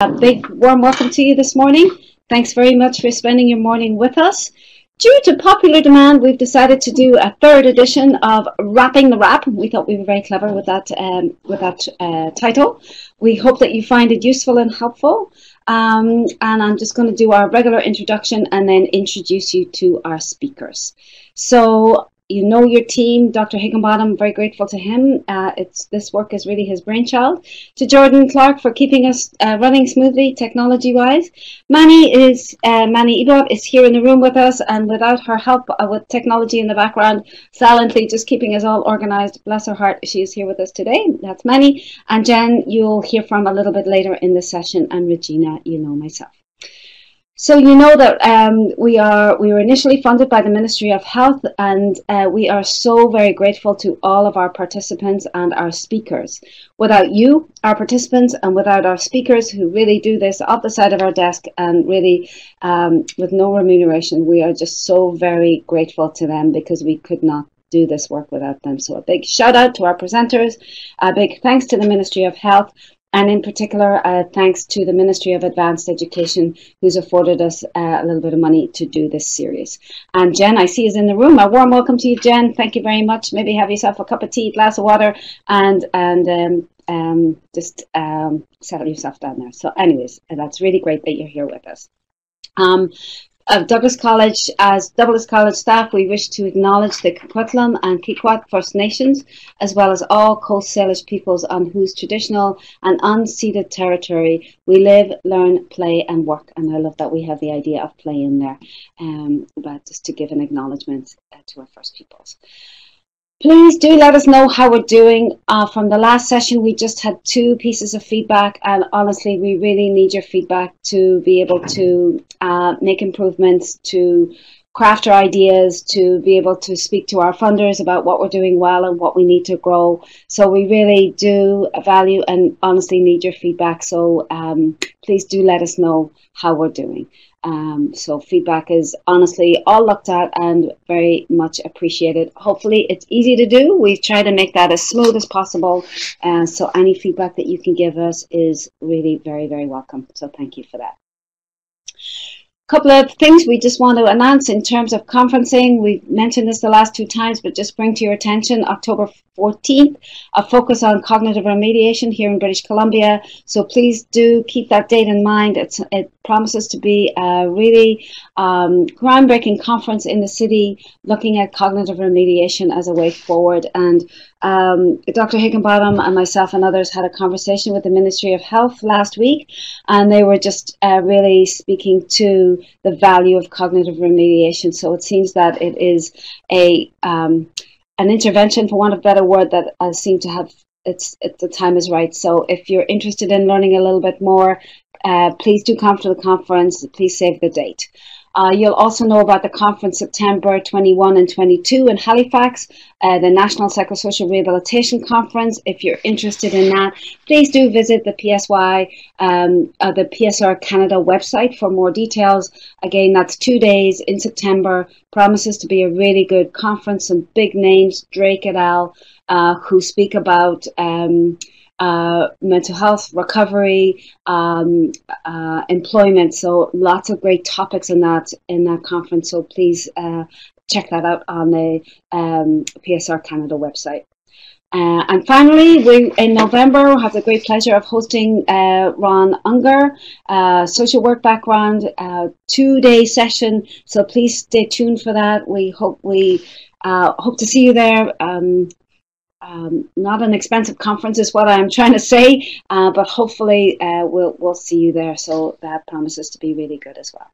A big warm welcome to you this morning. Thanks very much for spending your morning with us. Due to popular demand, we've decided to do a third edition of Wrapping the Wrap. We thought we were very clever with that um, with that uh, title. We hope that you find it useful and helpful. Um, and I'm just going to do our regular introduction and then introduce you to our speakers. So you know your team, Dr. Higginbottom, very grateful to him. Uh, it's This work is really his brainchild. To Jordan Clark for keeping us uh, running smoothly technology-wise. Manny is uh, Manny Ibab is here in the room with us and without her help uh, with technology in the background, silently just keeping us all organized, bless her heart, she is here with us today. That's Manny. And Jenn, you'll hear from a little bit later in the session and Regina, you know myself. So you know that um, we are we were initially funded by the Ministry of Health, and uh, we are so very grateful to all of our participants and our speakers. Without you, our participants, and without our speakers who really do this off the side of our desk and really um, with no remuneration, we are just so very grateful to them because we could not do this work without them. So a big shout out to our presenters, a big thanks to the Ministry of Health and in particular, uh, thanks to the Ministry of Advanced Education, who's afforded us uh, a little bit of money to do this series. And Jenn, I see is in the room. A warm welcome to you, Jenn. Thank you very much. Maybe have yourself a cup of tea, glass of water, and and um, um, just um, settle yourself down there. So, anyways, that's really great that you're here with us. Um, of Douglas College, as Douglas College staff, we wish to acknowledge the Coquitlam and Qayqayt First Nations, as well as all Coast Salish peoples on whose traditional and unceded territory we live, learn, play, and work. And I love that we have the idea of play in there, um, but just to give an acknowledgement uh, to our First Peoples. Please do let us know how we're doing. Uh, from the last session, we just had two pieces of feedback, and honestly, we really need your feedback to be able to uh, make improvements, to craft our ideas, to be able to speak to our funders about what we're doing well and what we need to grow. So we really do value and honestly need your feedback. So um, please do let us know how we're doing. Um, so feedback is honestly all looked at and very much appreciated. Hopefully it's easy to do. We try to make that as smooth as possible. Uh, so any feedback that you can give us is really very, very welcome. So thank you for that couple of things we just want to announce in terms of conferencing. We've mentioned this the last two times, but just bring to your attention October 14th, a focus on cognitive remediation here in British Columbia. So please do keep that date in mind. It's, it promises to be a really um, groundbreaking conference in the city looking at cognitive remediation as a way forward. And um, Dr. Higginbottom and myself and others had a conversation with the Ministry of Health last week, and they were just uh, really speaking to the value of cognitive remediation. So it seems that it is a um, an intervention, for want of a better word, that I seem to have. It's, it's the time is right. So if you're interested in learning a little bit more, uh, please do come to the conference. Please save the date. Uh, you'll also know about the conference September 21 and 22 in Halifax, uh, the National Psychosocial Rehabilitation Conference. If you're interested in that, please do visit the PSY, um, uh, the PSR Canada website for more details. Again, that's two days in September. Promises to be a really good conference. Some big names, Drake et al., uh, who speak about. Um, uh, mental health, recovery, um, uh, employment. So lots of great topics in that in that conference. So please uh, check that out on the um, PSR Canada website. Uh, and finally, we in November have the great pleasure of hosting uh, Ron Unger, uh, social work background, uh, two-day session. So please stay tuned for that. We hope we uh, hope to see you there. Um, um, not an expensive conference is what I'm trying to say, uh, but hopefully uh, we'll we'll see you there. So that promises to be really good as well.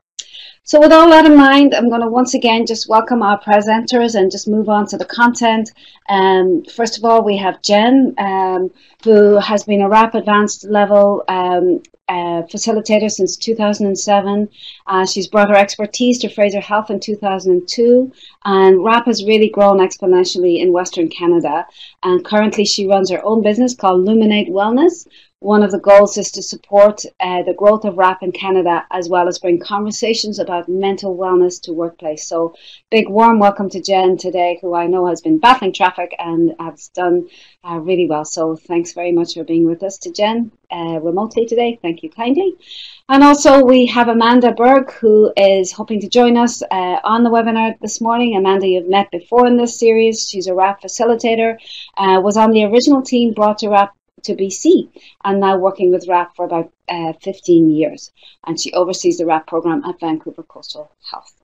So with all that in mind, I'm going to once again just welcome our presenters and just move on to the content. Um, first of all, we have Jenn, um, who has been a WRAP advanced level um, uh, facilitator since 2007. Uh, she's brought her expertise to Fraser Health in 2002, and WRAP has really grown exponentially in Western Canada. And currently, she runs her own business called Luminate Wellness, one of the goals is to support uh, the growth of WRAP in Canada as well as bring conversations about about mental wellness to workplace. So, big warm welcome to Jenn today, who I know has been battling traffic and has done uh, really well. So, thanks very much for being with us to Jenn uh, remotely today. Thank you kindly. And also, we have Amanda Berg, who is hoping to join us uh, on the webinar this morning. Amanda, you've met before in this series. She's a WRAP facilitator, uh, was on the original team brought to WRAP to BC and now working with WRAP for about uh, 15 years. And she oversees the WRAP program at Vancouver Coastal Health.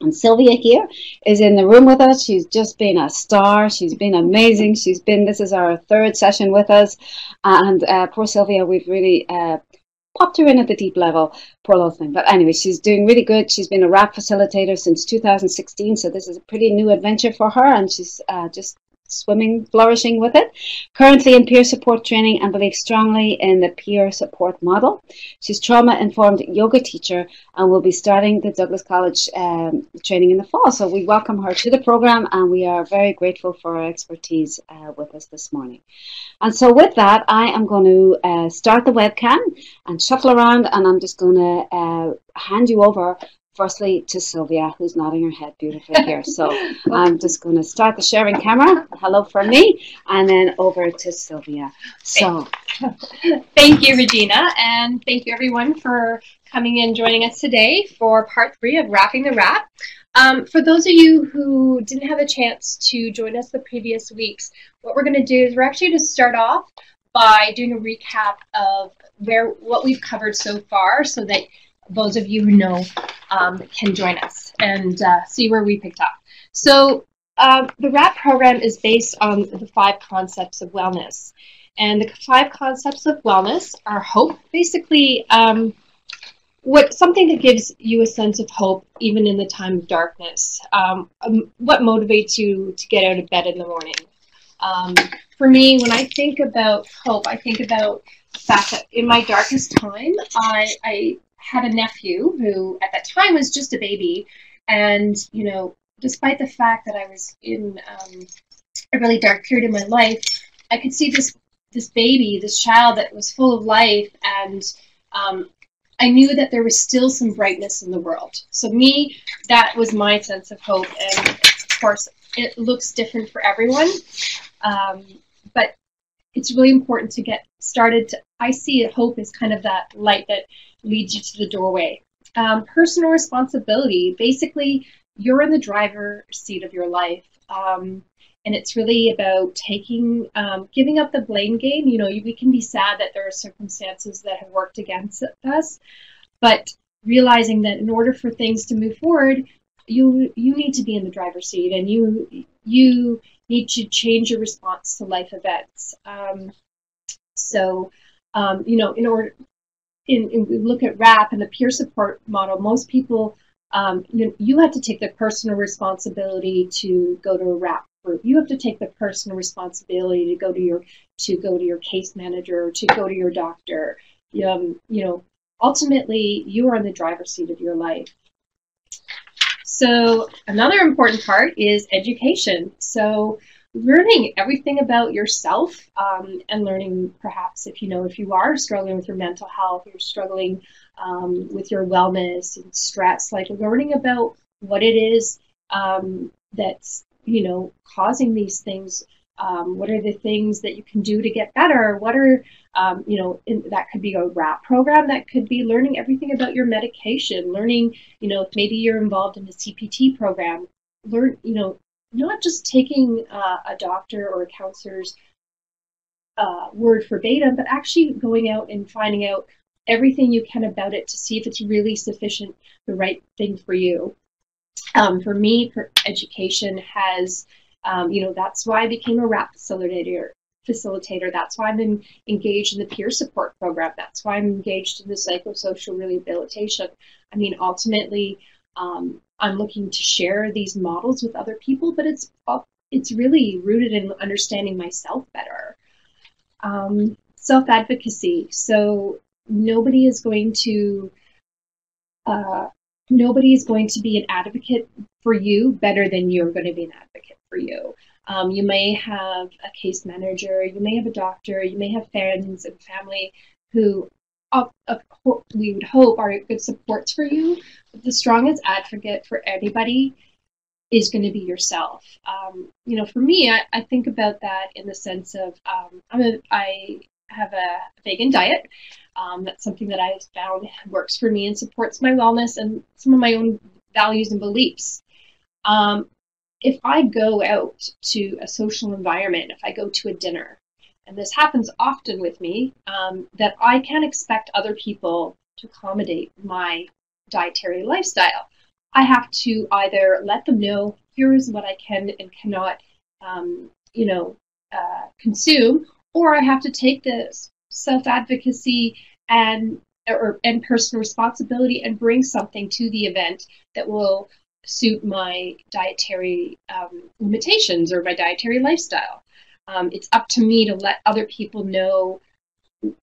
And Sylvia here is in the room with us. She's just been a star. She's been amazing. She's been, this is our third session with us. And uh, poor Sylvia, we've really uh, popped her in at the deep level. Poor little thing. But anyway, she's doing really good. She's been a WRAP facilitator since 2016. So this is a pretty new adventure for her. And she's uh, just swimming, flourishing with it. Currently in peer support training and believes strongly in the peer support model. She's trauma-informed yoga teacher and will be starting the Douglas College um, training in the fall. So we welcome her to the program and we are very grateful for her expertise uh, with us this morning. And so with that, I am going to uh, start the webcam and shuffle around and I'm just going to uh, hand you over firstly to Sylvia, who's nodding her head beautifully here. So I'm just going to start the sharing camera. Hello from me, and then over to Sylvia. So thank you, Regina, and thank you everyone for coming in joining us today for part three of Wrapping the Wrap. Um, for those of you who didn't have a chance to join us the previous weeks, what we're going to do is we're actually going to start off by doing a recap of where what we've covered so far so that those of you who know um, can join us and uh, see where we picked up. So uh, the WRAP program is based on the five concepts of wellness. And the five concepts of wellness are hope, basically um, what something that gives you a sense of hope even in the time of darkness. Um, um, what motivates you to get out of bed in the morning? Um, for me, when I think about hope, I think about the fact that in my darkest time, I, I had a nephew who at that time was just a baby. And, you know, despite the fact that I was in um, a really dark period in my life, I could see this this baby, this child that was full of life, and um, I knew that there was still some brightness in the world. So me, that was my sense of hope, and of course, it looks different for everyone. Um, but it's really important to get started. To, I see hope as kind of that light that leads you to the doorway. Um, personal responsibility. Basically, you're in the driver's seat of your life. Um, and it's really about taking, um, giving up the blame game. You know, we can be sad that there are circumstances that have worked against us, but realizing that in order for things to move forward, you you need to be in the driver's seat, and you you need to change your response to life events. Um, so, um, you know, in order in, in, we look at WRAP and the peer support model, most people, um, you, you have to take the personal responsibility to go to a WRAP group. You have to take the personal responsibility to go to your to go to your case manager, to go to your doctor. Um, you know, ultimately, you are in the driver's seat of your life. So another important part is education. So learning everything about yourself um, and learning perhaps if you know if you are struggling with your mental health you're struggling um, with your wellness and stress like learning about what it is um, that's you know causing these things um, what are the things that you can do to get better what are um, you know in, that could be a WRAP program that could be learning everything about your medication learning you know if maybe you're involved in a cpt program learn you know not just taking uh, a doctor or a counselor's uh, word verbatim, but actually going out and finding out everything you can about it to see if it's really sufficient, the right thing for you. Um, for me, for education has, um, you know, that's why I became a WRAP facilitator. Facilitator. That's why I'm in, engaged in the peer support program. That's why I'm engaged in the psychosocial rehabilitation. I mean, ultimately, um, I'm looking to share these models with other people, but it's it's really rooted in understanding myself better. Um, Self advocacy. So nobody is going to uh, nobody is going to be an advocate for you better than you're going to be an advocate for you. Um, you may have a case manager, you may have a doctor, you may have friends and family who of, of we would hope are good supports for you. But the strongest advocate for anybody is going to be yourself. Um, you know, for me, I, I, think about that in the sense of um, I'm a, I have a vegan diet. Um, that's something that I've found works for me and supports my wellness and some of my own values and beliefs. Um, if I go out to a social environment, if I go to a dinner, and this happens often with me, um, that I can expect other people to accommodate my dietary lifestyle. I have to either let them know here's what I can and cannot, um, you know, uh, consume, or I have to take this self advocacy and or and personal responsibility and bring something to the event that will suit my dietary um, limitations or my dietary lifestyle. Um, it's up to me to let other people know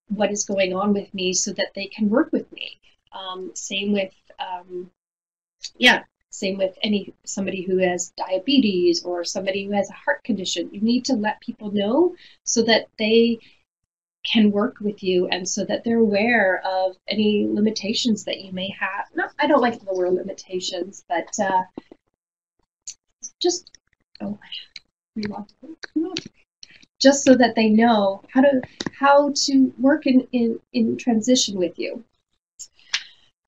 what is going on with me so that they can work with me. Um, same with, um, yeah, same with any somebody who has diabetes or somebody who has a heart condition. You need to let people know so that they can work with you and so that they're aware of any limitations that you may have. No, I don't like the word limitations, but uh, just oh, just so that they know how to how to work in in, in transition with you.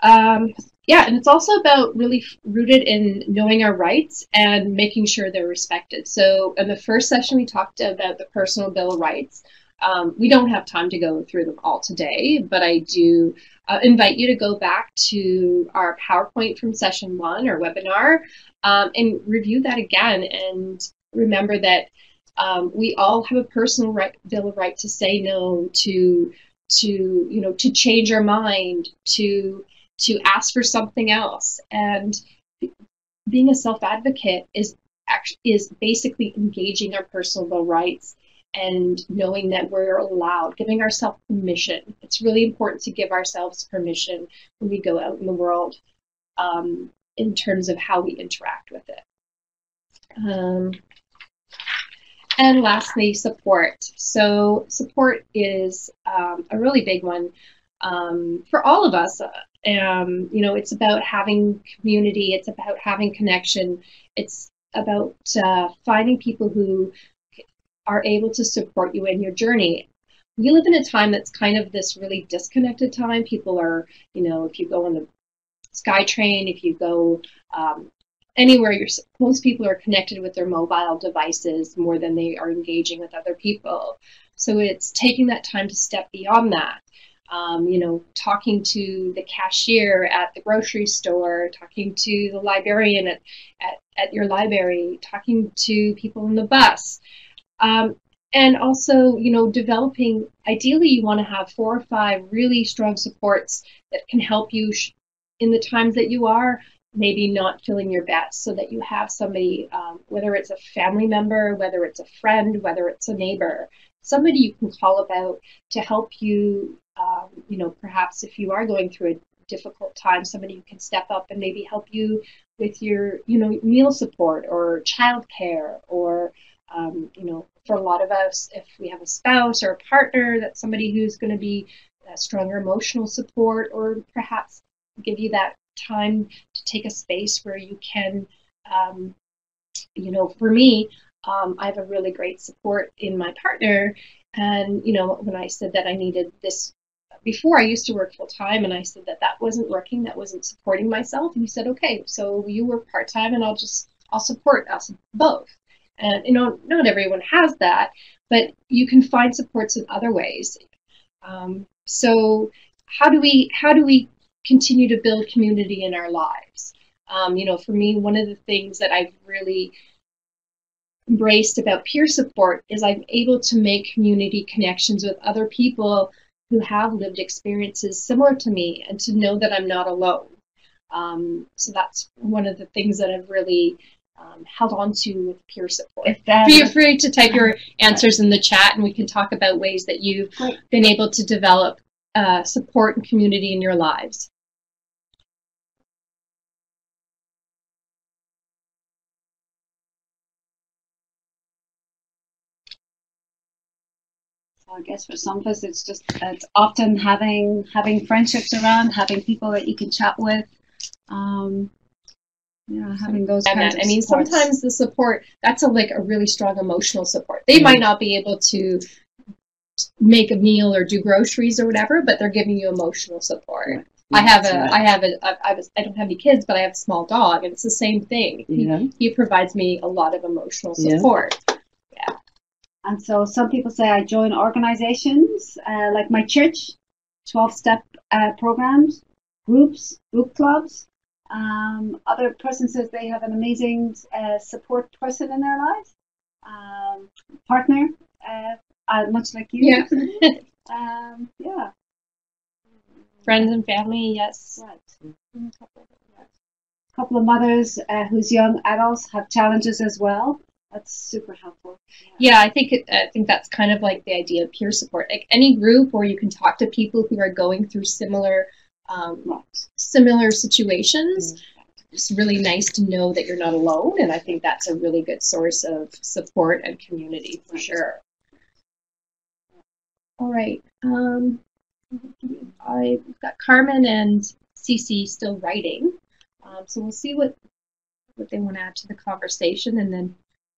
Um, yeah, and it's also about really rooted in knowing our rights and making sure they're respected. So in the first session, we talked about the personal bill of rights. Um, we don't have time to go through them all today, but I do uh, invite you to go back to our PowerPoint from session one or webinar um, and review that again. And remember that um, we all have a personal right, bill of right to say no, to to you know to change our mind, to to ask for something else, and being a self advocate is is basically engaging our personal rights and knowing that we're allowed, giving ourselves permission. It's really important to give ourselves permission when we go out in the world um, in terms of how we interact with it. Um, and lastly, support. So support is um, a really big one um, for all of us. Um, you know, it's about having community. It's about having connection. It's about uh, finding people who are able to support you in your journey. We live in a time that's kind of this really disconnected time. People are, you know, if you go on the SkyTrain, if you go um, anywhere, you're most people are connected with their mobile devices more than they are engaging with other people. So it's taking that time to step beyond that. Um, you know, talking to the cashier at the grocery store, talking to the librarian at, at, at your library, talking to people on the bus. Um, and also, you know, developing, ideally, you want to have four or five really strong supports that can help you in the times that you are maybe not feeling your best so that you have somebody, um, whether it's a family member, whether it's a friend, whether it's a neighbor, somebody you can call about to help you, um, you know, perhaps if you are going through a difficult time, somebody who can step up and maybe help you with your, you know, meal support or childcare or um, you know, for a lot of us, if we have a spouse or a partner, that's somebody who's going to be a stronger emotional support, or perhaps give you that time to take a space where you can, um, you know, for me, um, I have a really great support in my partner. And, you know, when I said that I needed this before, I used to work full time, and I said that that wasn't working, that wasn't supporting myself. And he said, okay, so you work part time, and I'll just, I'll support us both. And you know, not everyone has that, but you can find supports in other ways. Um, so how do we how do we continue to build community in our lives? Um, you know, for me, one of the things that I've really embraced about peer support is I'm able to make community connections with other people who have lived experiences similar to me and to know that I'm not alone. Um, so that's one of the things that I've really um, held on to with peer support. If that Feel free to type your answers in the chat and we can talk about ways that you've been able to develop uh, support and community in your lives. I guess for some of us, it's just it's often having having friendships around, having people that you can chat with. Um, yeah, having those And kinds that. I mean, supports. sometimes the support that's a like a really strong emotional support. They might not be able to make a meal or do groceries or whatever, but they're giving you emotional support. I have a, That's I have a, I was, I don't have any kids, but I have a small dog, and it's the same thing. He, Yeah. he provides me a lot of emotional support. Yeah. support. And so some people say I join organizations uh, like my church, 12 step uh, programs, groups, book clubs. Um, other person says they have an amazing uh, support person in their lives, um, partner, uh, uh, much like you. Yeah. um, yeah. Friends and family, yes. Right. A couple of mothers uh, whose young adults have challenges as well. That's super helpful. Yeah, I think it, I think that's kind of like the idea of peer support. Like any group where you can talk to people who are going through similar um, similar situations. It's really nice to know that you're not alone, and I think that's a really good source of support and community for sure. All right. Um, I've got Carmen and Cece still writing, um, so we'll see what what they want to add to the conversation, and then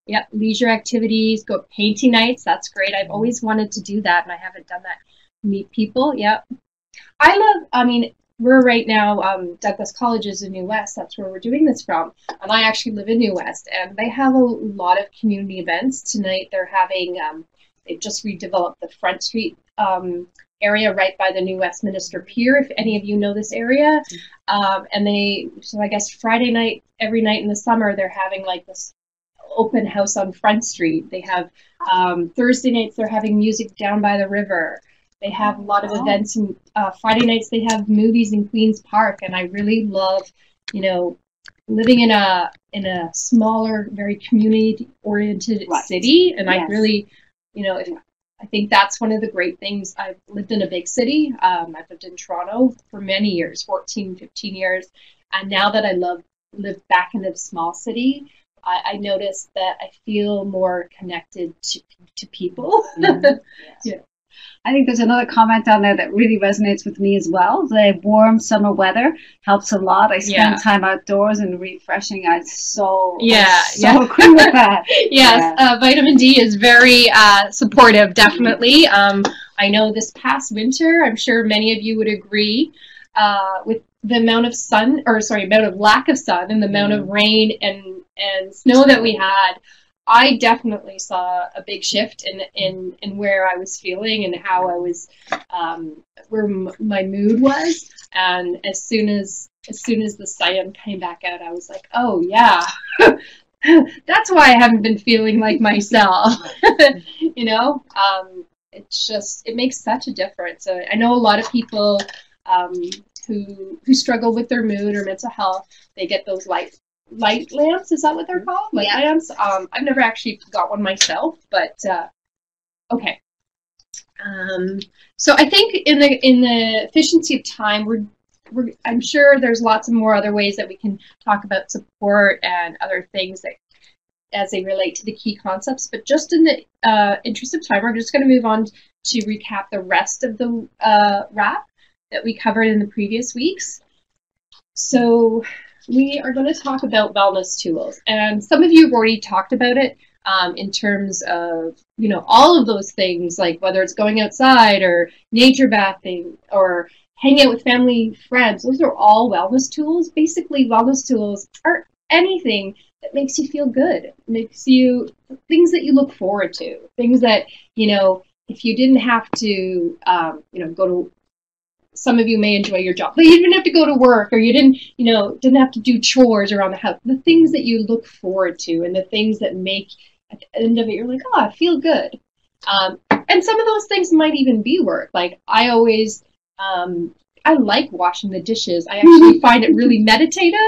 yeah, leisure activities, go painting nights. That's great. I've always wanted to do that, and I haven't done that. Meet people. Yep. I love. I mean, we're right now. Um, Douglas College is in New West. That's where we're doing this from, and I actually live in New West, and they have a lot of community events tonight. They're having. Um, they've just redeveloped the Front Street um, area right by the New Westminster Pier. If any of you know this area, um, and they. So I guess Friday night, every night in the summer, they're having like this open house on Front Street. They have um, Thursday nights. They're having music down by the river. They have a lot of events, and uh, Friday nights they have movies in Queens Park. And I really love, you know, living in a in a smaller, very community oriented Right. city. And I really, you know, if, I think that's one of the great things. I've lived in a big city. Um, I've lived in Toronto for many years, 14, 15 years. And now that I love live back in a small city, I, I notice that I feel more connected to, to people. Yes. I think there's another comment down there that really resonates with me as well. The warm summer weather helps a lot. I spend Yeah. time outdoors and refreshing. I so Yeah, I so yeah. agree with that. yes, uh, vitamin D is very uh, supportive, definitely. Um, I know this past winter, I'm sure many of you would agree uh, with the amount of sun, or sorry, amount of lack of sun and the amount of rain and, and snow that we had. I definitely saw a big shift in, in, in where I was feeling and how I was, um, where m- my mood was. And as soon as as soon as the sun came back out, I was like, oh yeah, that's why I haven't been feeling like myself. you know, um, it's just it makes such a difference. I know a lot of people um, who who struggle with their mood or mental health. They get those light light lamps. Is that what they're called? Light Yeah. lamps. Um, I've never actually got one myself, but uh, okay. Um, so I think in the in the efficiency of time, we're we're, I'm sure there's lots of more other ways that we can talk about support and other things that as they relate to the key concepts. But just in the uh, interest of time, we're just going to move on to recap the rest of the uh, wrap that we covered in the previous weeks. So we are going to talk about wellness tools, and some of you have already talked about it um, in terms of you know all of those things, like whether it's going outside or nature bathing or hanging out with family friends. Those are all wellness tools. Basically, wellness tools are anything that makes you feel good, makes you things that you look forward to, things that you know. If you didn't have to, um, you know, go to some of you may enjoy your job, but you didn't have to go to work or you didn't, you know, didn't have to do chores around the house. The things that you look forward to and the things that make at the end of it, you're like, oh, I feel good. Um, and some of those things might even be work. Like I always, um, I like washing the dishes. I actually find it really meditative.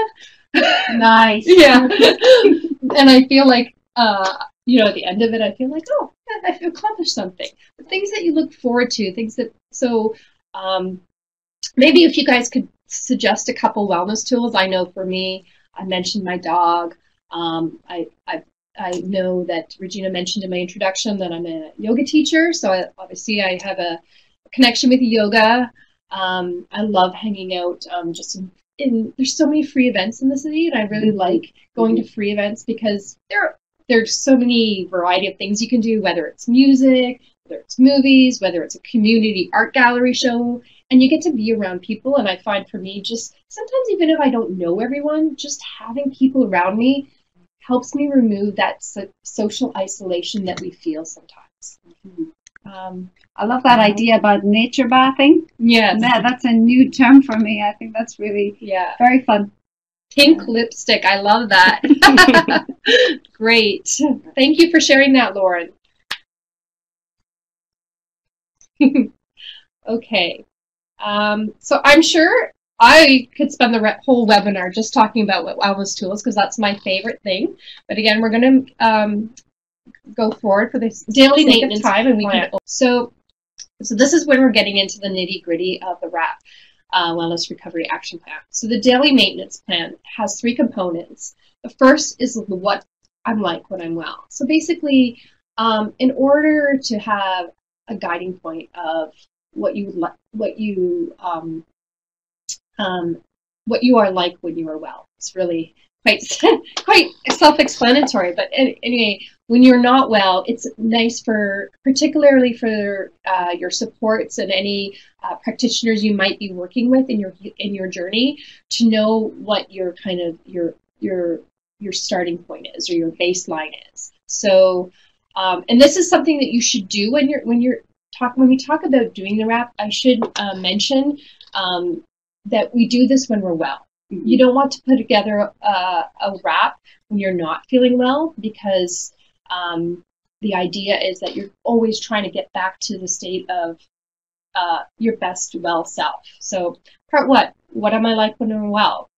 Nice. yeah. and I feel like, uh, you know, at the end of it, I feel like, oh, I've accomplished something. The things that you look forward to, things that, so um, maybe if you guys could suggest a couple wellness tools. I know for me, I mentioned my dog. Um, I, I've I know that Regina mentioned in my introduction that I'm a yoga teacher, so I, obviously I have a connection with yoga. Um, I love hanging out um, just in, in, there's so many free events in the city, and I really like going to free events because there there's so many variety of things you can do, whether it's music, whether it's movies, whether it's a community art gallery show, and you get to be around people. And I find for me, just sometimes even if I don't know everyone, just having people around me helps me remove that so- social isolation that we feel sometimes. Um, I love that idea about nature bathing. yes. Yeah, that's a new term for me. I think that's really Yeah. very fun. Pink lipstick. I love that. Great. Thank you for sharing that, Lauren. okay. Um, so I'm sure I could spend the re- whole webinar just talking about what wellness tools because that's my favorite thing. But again, we're going to um, go forward for this daily maintenance time, and we plan. can. So, so this is when we're getting into the nitty gritty of the wrap uh, wellness recovery action plan. So the daily maintenance plan has three components. The first is what I'm like when I'm well. So basically, um, in order to have a guiding point of what you what you um, um, what you are like when you are well, it's really quite quite self-explanatory. But anyway, when you're not well, it's nice for particularly for uh, your supports and any uh, practitioners you might be working with in your in your journey to know what your kind of your your your starting point is or your baseline is. So, um, and this is something that you should do when you're when you're talk when we talk about doing the wrap. I should uh, mention um, that we do this when we're well. You don't want to put together a, a wrap when you're not feeling well because um, the idea is that you're always trying to get back to the state of uh, your best well self. So, part what? What am I like when I'm well?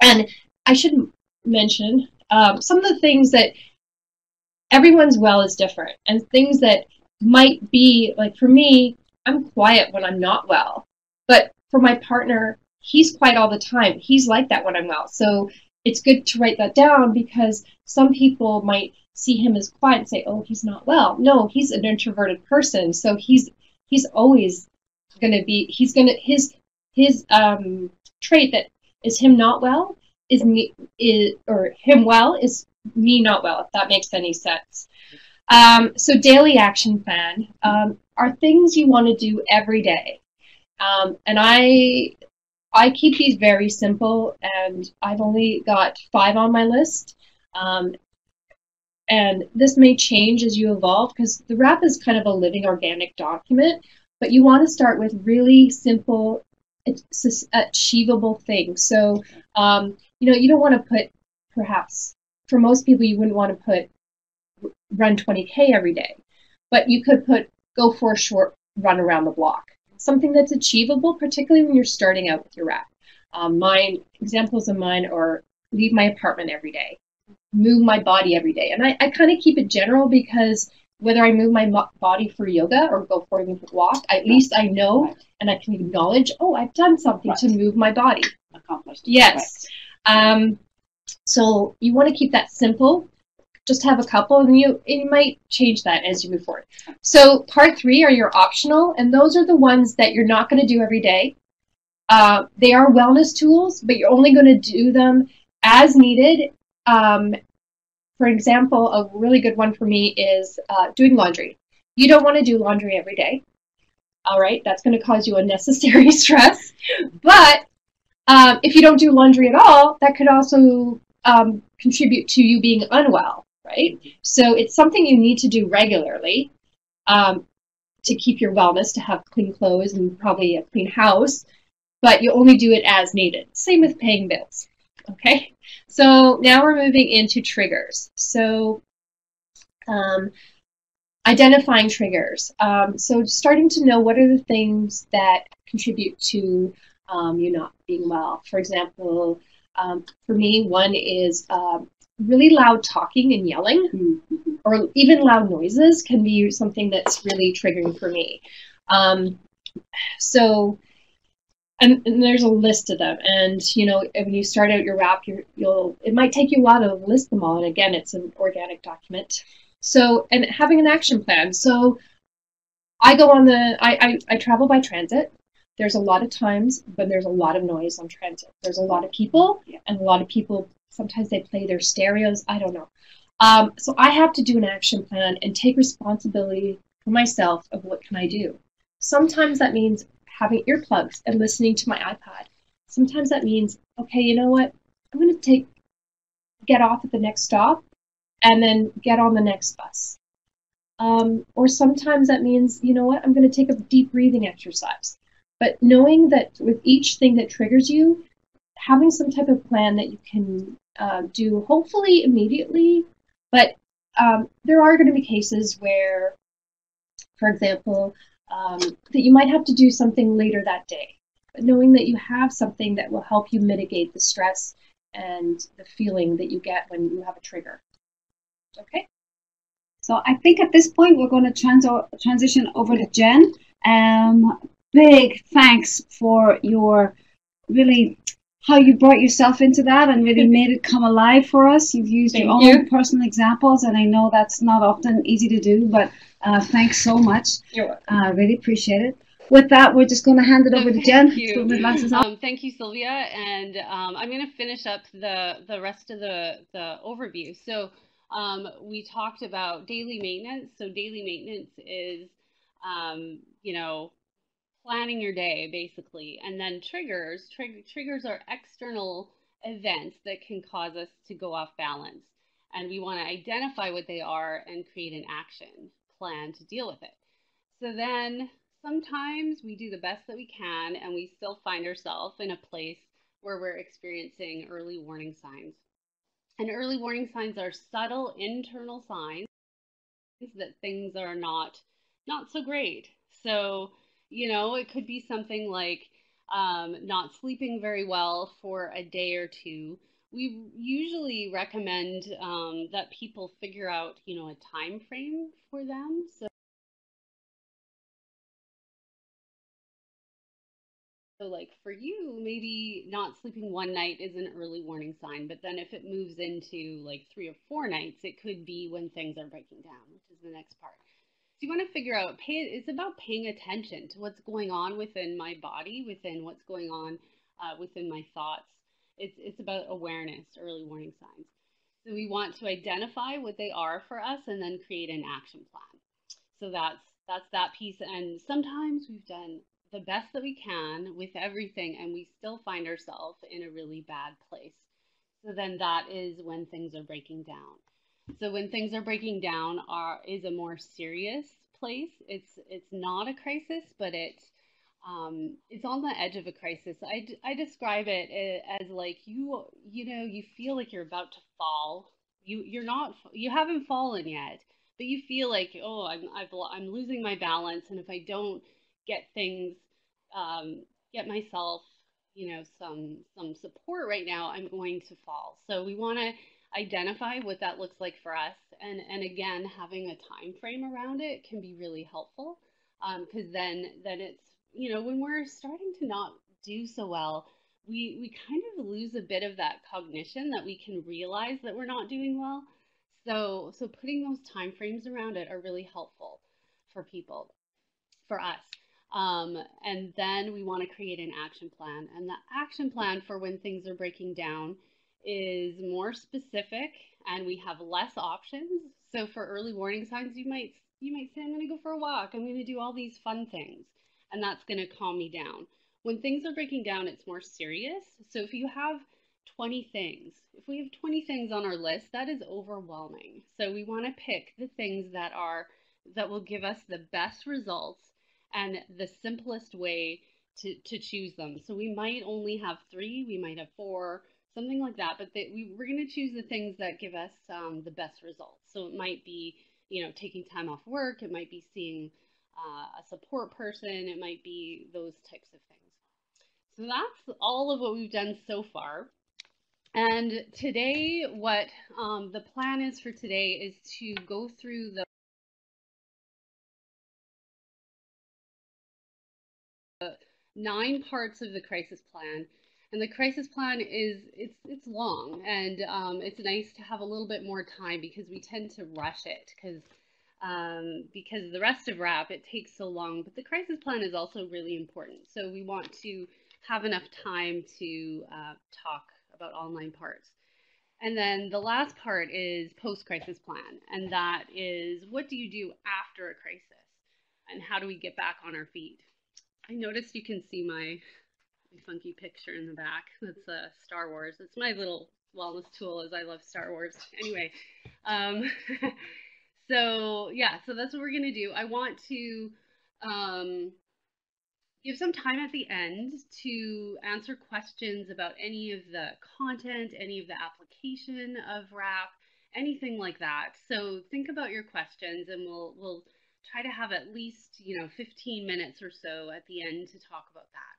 And I should mention um, some of the things that everyone's well is different, and things that might be like for me, I'm quiet when I'm not well, but for my partner, he's quiet all the time. He's like that when I'm well. So it's good to write that down because some people might see him as quiet and say, "Oh, he's not well." No, he's an introverted person, so he's he's always going to be he's going to his his um trait that is him not well is me is or him well is me not well if that makes any sense um, so daily action plan um, are things you want to do every day. Um, and i i keep these very simple and i've only got five on my list. Um, and this may change as you evolve because the wrap is kind of a living organic document but you want to start with really simple achievable things. So um, you know you don't want to put perhaps for most people you wouldn't want to put run 20k every day but you could put go for a short run around the block something that's achievable particularly when you're starting out with your wrap um, mine examples of mine are leave my apartment every day move my body every day and i, I kind of keep it general because whether i move my mo- body for yoga or go for a walk at least i know Right. and i can acknowledge oh i've done something to move my body accomplished. Yes. Um, so you want to keep that simple. Just have a couple, and you you might change that as you move forward. So part three are your optional, and those are the ones that you're not going to do every day. Uh, they are wellness tools, but you're only going to do them as needed. Um, for example, a really good one for me is uh, doing laundry. You don't want to do laundry every day. All right, that's going to cause you unnecessary stress. But um, if you don't do laundry at all, that could also um, contribute to you being unwell, right? So it's something you need to do regularly um, to keep your wellness, to have clean clothes and probably a clean house, but you only do it as needed. Same with paying bills, okay? So now we're moving into triggers. So um, identifying triggers. Um, so starting to know what are the things that contribute to um, you not being well. For example, um, for me, one is um, really loud talking and yelling, Mm-hmm. or even loud noises can be something that's really triggering for me. Um, so and, and, there's a list of them. And you know when you start out your wrap you will it might take you a while to list them all. And again it's an organic document. So and having an action plan. So i go on the i i, I travel by transit. There's a lot of times when there's a lot of noise on transit. There's a lot of people and a lot of people sometimes they play their stereos i don't know um, so i have to do an action plan and take responsibility for myself of what can i do sometimes that means having earplugs and listening to my iPad. Sometimes that means, okay, you know what? I'm going to take get off at the next stop and then get on the next bus. Um, or sometimes that means, you know what? I'm going to take a deep breathing exercise. But knowing that with each thing that triggers you, having some type of plan that you can uh, do, hopefully immediately, but um, there are going to be cases where, for example, um, that you might have to do something later that day. But knowing that you have something that will help you mitigate the stress and the feeling that you get when you have a trigger. Okay? So I think at this point we're going to trans transition over to Jenn. Um, big thanks for your really how you brought yourself into that and really made it come alive for us. You've used Thank your own you. personal examples, and I know that's not often easy to do, but uh, thanks so much. You're welcome. I uh, really appreciate it. With that, we're just going to hand it over to Jenn. Thank you. Um, thank you, Sylvia. And um, I'm going to finish up the, the rest of the, the overview. So um, we talked about daily maintenance. So daily maintenance is, um, you know, planning your day basically. And then triggers, trig triggers are external events that can cause us to go off balance. And we want to identify what they are and create an action plan to deal with it. So then sometimes we do the best that we can and we still find ourselves in a place where we're experiencing early warning signs. And early warning signs are subtle internal signs that things are not not so great. So, you know, it could be something like um, not sleeping very well for a day or two, we usually recommend um, that people figure out, you know, a time frame for them. So, so like for you, maybe not sleeping one night is an early warning sign, but then if it moves into like three or four nights, it could be when things are breaking down, which is the next part. So you want to figure out, pay, it's about paying attention to what's going on within my body, within what's going on uh, within my thoughts it's, it's about awareness, early warning signs. So we want to identify what they are for us and then create an action plan. So that's that's that piece. And sometimes we've done the best that we can with everything and we still find ourselves in a really bad place. So then that is when things are breaking down. So when things are breaking down are is a more serious place. It's it's not a crisis, but it's um, it's on the edge of a crisis. I, I describe it eh, as like you you know you feel like you're about to fall. You you're not you haven't fallen yet, but you feel like oh I'm I've, I'm losing my balance, and if I don't get things um, get myself you know some some support right now, I'm going to fall. So we want to identify what that looks like for us, and and again having a time frame around it can be really helpful because um, then then it's you know, when we're starting to not do so well, we, we kind of lose a bit of that cognition that we can realize that we're not doing well. So, so putting those time frames around it are really helpful for people, for us. Um, and then we want to create an action plan. And the action plan for when things are breaking down is more specific and we have less options. So for early warning signs, you might you might say, I'm going to go for a walk. I'm going to do all these fun things and that's going to calm me down. When things are breaking down, it's more serious. So if you have 20 things, if we have 20 things on our list, that is overwhelming. So we want to pick the things that are that will give us the best results and the simplest way to, to choose them. So we might only have three, we might have four, something like that, but they, we, we're going to choose the things that give us um, the best results. So it might be, you know, taking time off work, it might be seeing uh, a support person, it might be those types of things. So that's all of what we've done so far. And today, what um, the plan is for today is to go through the nine parts of the crisis plan. And the crisis plan is it's it's long and um, it's nice to have a little bit more time because we tend to rush it because um, because the rest of WRAP it takes so long. But the crisis plan is also really important. So we want to have enough time to uh, talk about online parts. And then the last part is post crisis plan. And that is what do you do after a crisis? And how do we get back on our feet? I noticed you can see my, funky picture in the back. That's uh, Star Wars. It's my little wellness tool as I love Star Wars. Anyway, um, so yeah, so that's what we're to do. I want to um, give some time at the end to answer questions about any of the content, any of the application of WRAP, anything like that. So think about your questions and we'll we'll try to have at least, you know, 15 minutes or so at the end to talk about that.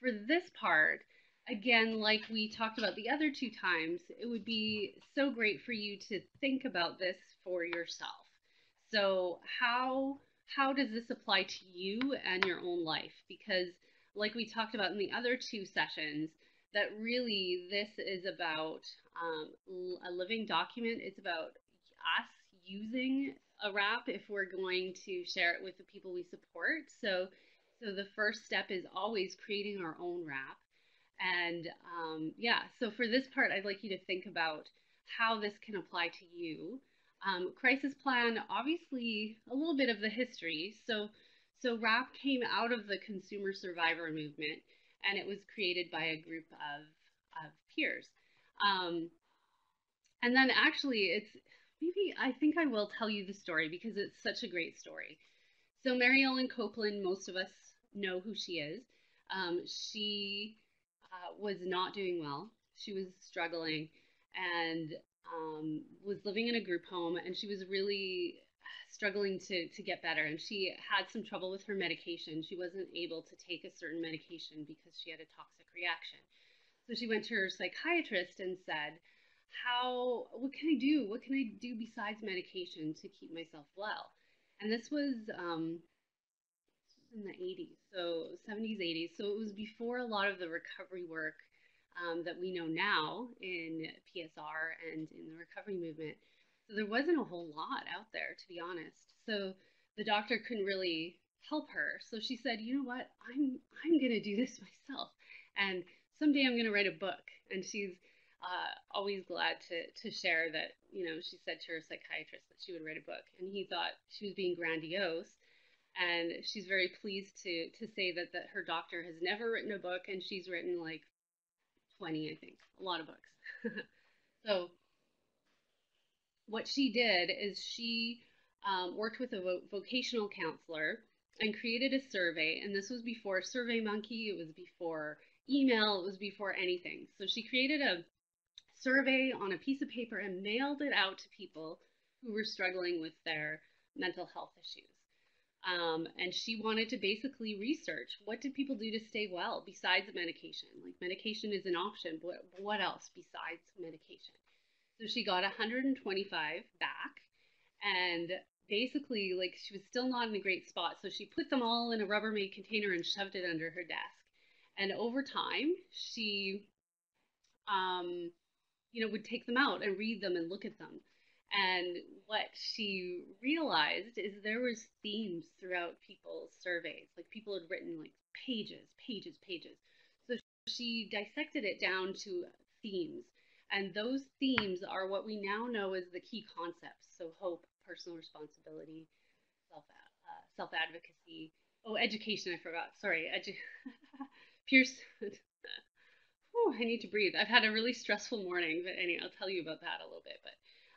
For this part, again, like we talked about the other two times, it would be so great for you to think about this for yourself. So how how does this apply to you and your own life? Because, like we talked about in the other two sessions, that really this is about um, a living document. It's about us using a WRAP if we're going to share it with the people we support. So, so the first step is always creating our own WRAP. And um, yeah, so for this part, I'd like you to think about how this can apply to you. Um, crisis plan, obviously a little bit of the history. So, so WRAP came out of the consumer survivor movement and it was created by a group of, of peers. Um, and then actually it's, maybe I think I will tell you the story because it's such a great story. So Mary Ellen Copeland, most of us know who she is. Um, she uh, was not doing well. She was struggling and um, was living in a group home and she was really struggling to, to get better and she had some trouble with her medication. She wasn't able to take a certain medication because she had a toxic reaction. So she went to her psychiatrist and said, how what can I do? What can I do besides medication to keep myself well? And this was um, in the 80s, so 70s, 80s. So it was before a lot of the recovery work um, that we know now in PSR and in the recovery movement. So there wasn't a whole lot out there, to be honest. So the doctor couldn't really help her. So she said, "You know what? I'm I'm going to do this myself, and someday I'm going to write a book." And she's uh, always glad to to share that. You know, she said to her psychiatrist that she would write a book, and he thought she was being grandiose. And she's very pleased to to say that that her doctor has never written a book, and she's written like 20, I think, a lot of books. so what she did is she um, worked with a vo vocational counselor and created a survey. And this was before SurveyMonkey, it was before email, it was before anything. So she created a survey on a piece of paper and mailed it out to people who were struggling with their mental health issues. Um, and she wanted to basically research what did people do to stay well besides medication? Like medication is an option, but what else besides medication? So she got 125 back, and basically, like she was still not in a great spot. So she put them all in a Rubbermaid container and shoved it under her desk. And over time, she, um, you know, would take them out and read them and look at them. And what she realized is there was themes throughout people's surveys. Like people had written like pages, pages, pages. So she dissected it down to themes. And those themes are what we now know as the key concepts. So hope, personal responsibility, self uh, self advocacy. Oh, education. I forgot. Sorry, edu- Pierce. Whew, I need to breathe. I've had a really stressful morning, but anyway, I'll tell you about that a little bit. But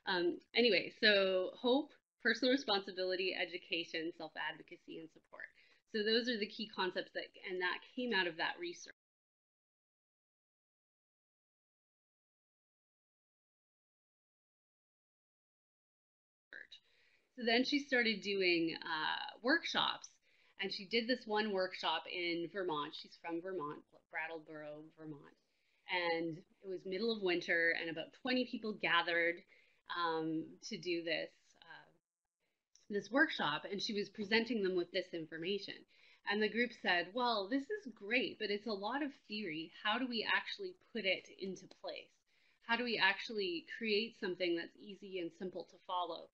um, anyway, so hope, personal responsibility, education, self advocacy, and support. So those are the key concepts that, and that came out of that research. So then she started doing uh, workshops, and she did this one workshop in Vermont. She's from Vermont, Brattleboro, Vermont. And it was middle of winter, and about 20 people gathered um, to do this uh, this workshop, and she was presenting them with this information. And the group said, well, this is great, but it's a lot of theory. How do we actually put it into place? How do we actually create something that's easy and simple to follow?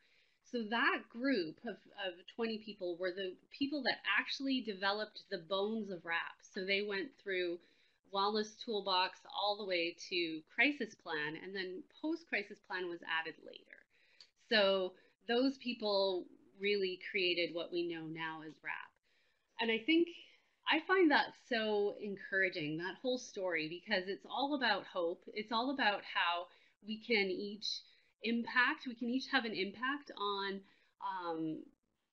So that group of, of 20 people were the people that actually developed the bones of WRAP. So they went through wellness toolbox all the way to crisis plan, and then post crisis plan was added later. So those people really created what we know now as WRAP. And I think I find that so encouraging, that whole story, because it's all about hope. It's all about how we can each impact, we can each have an impact on um,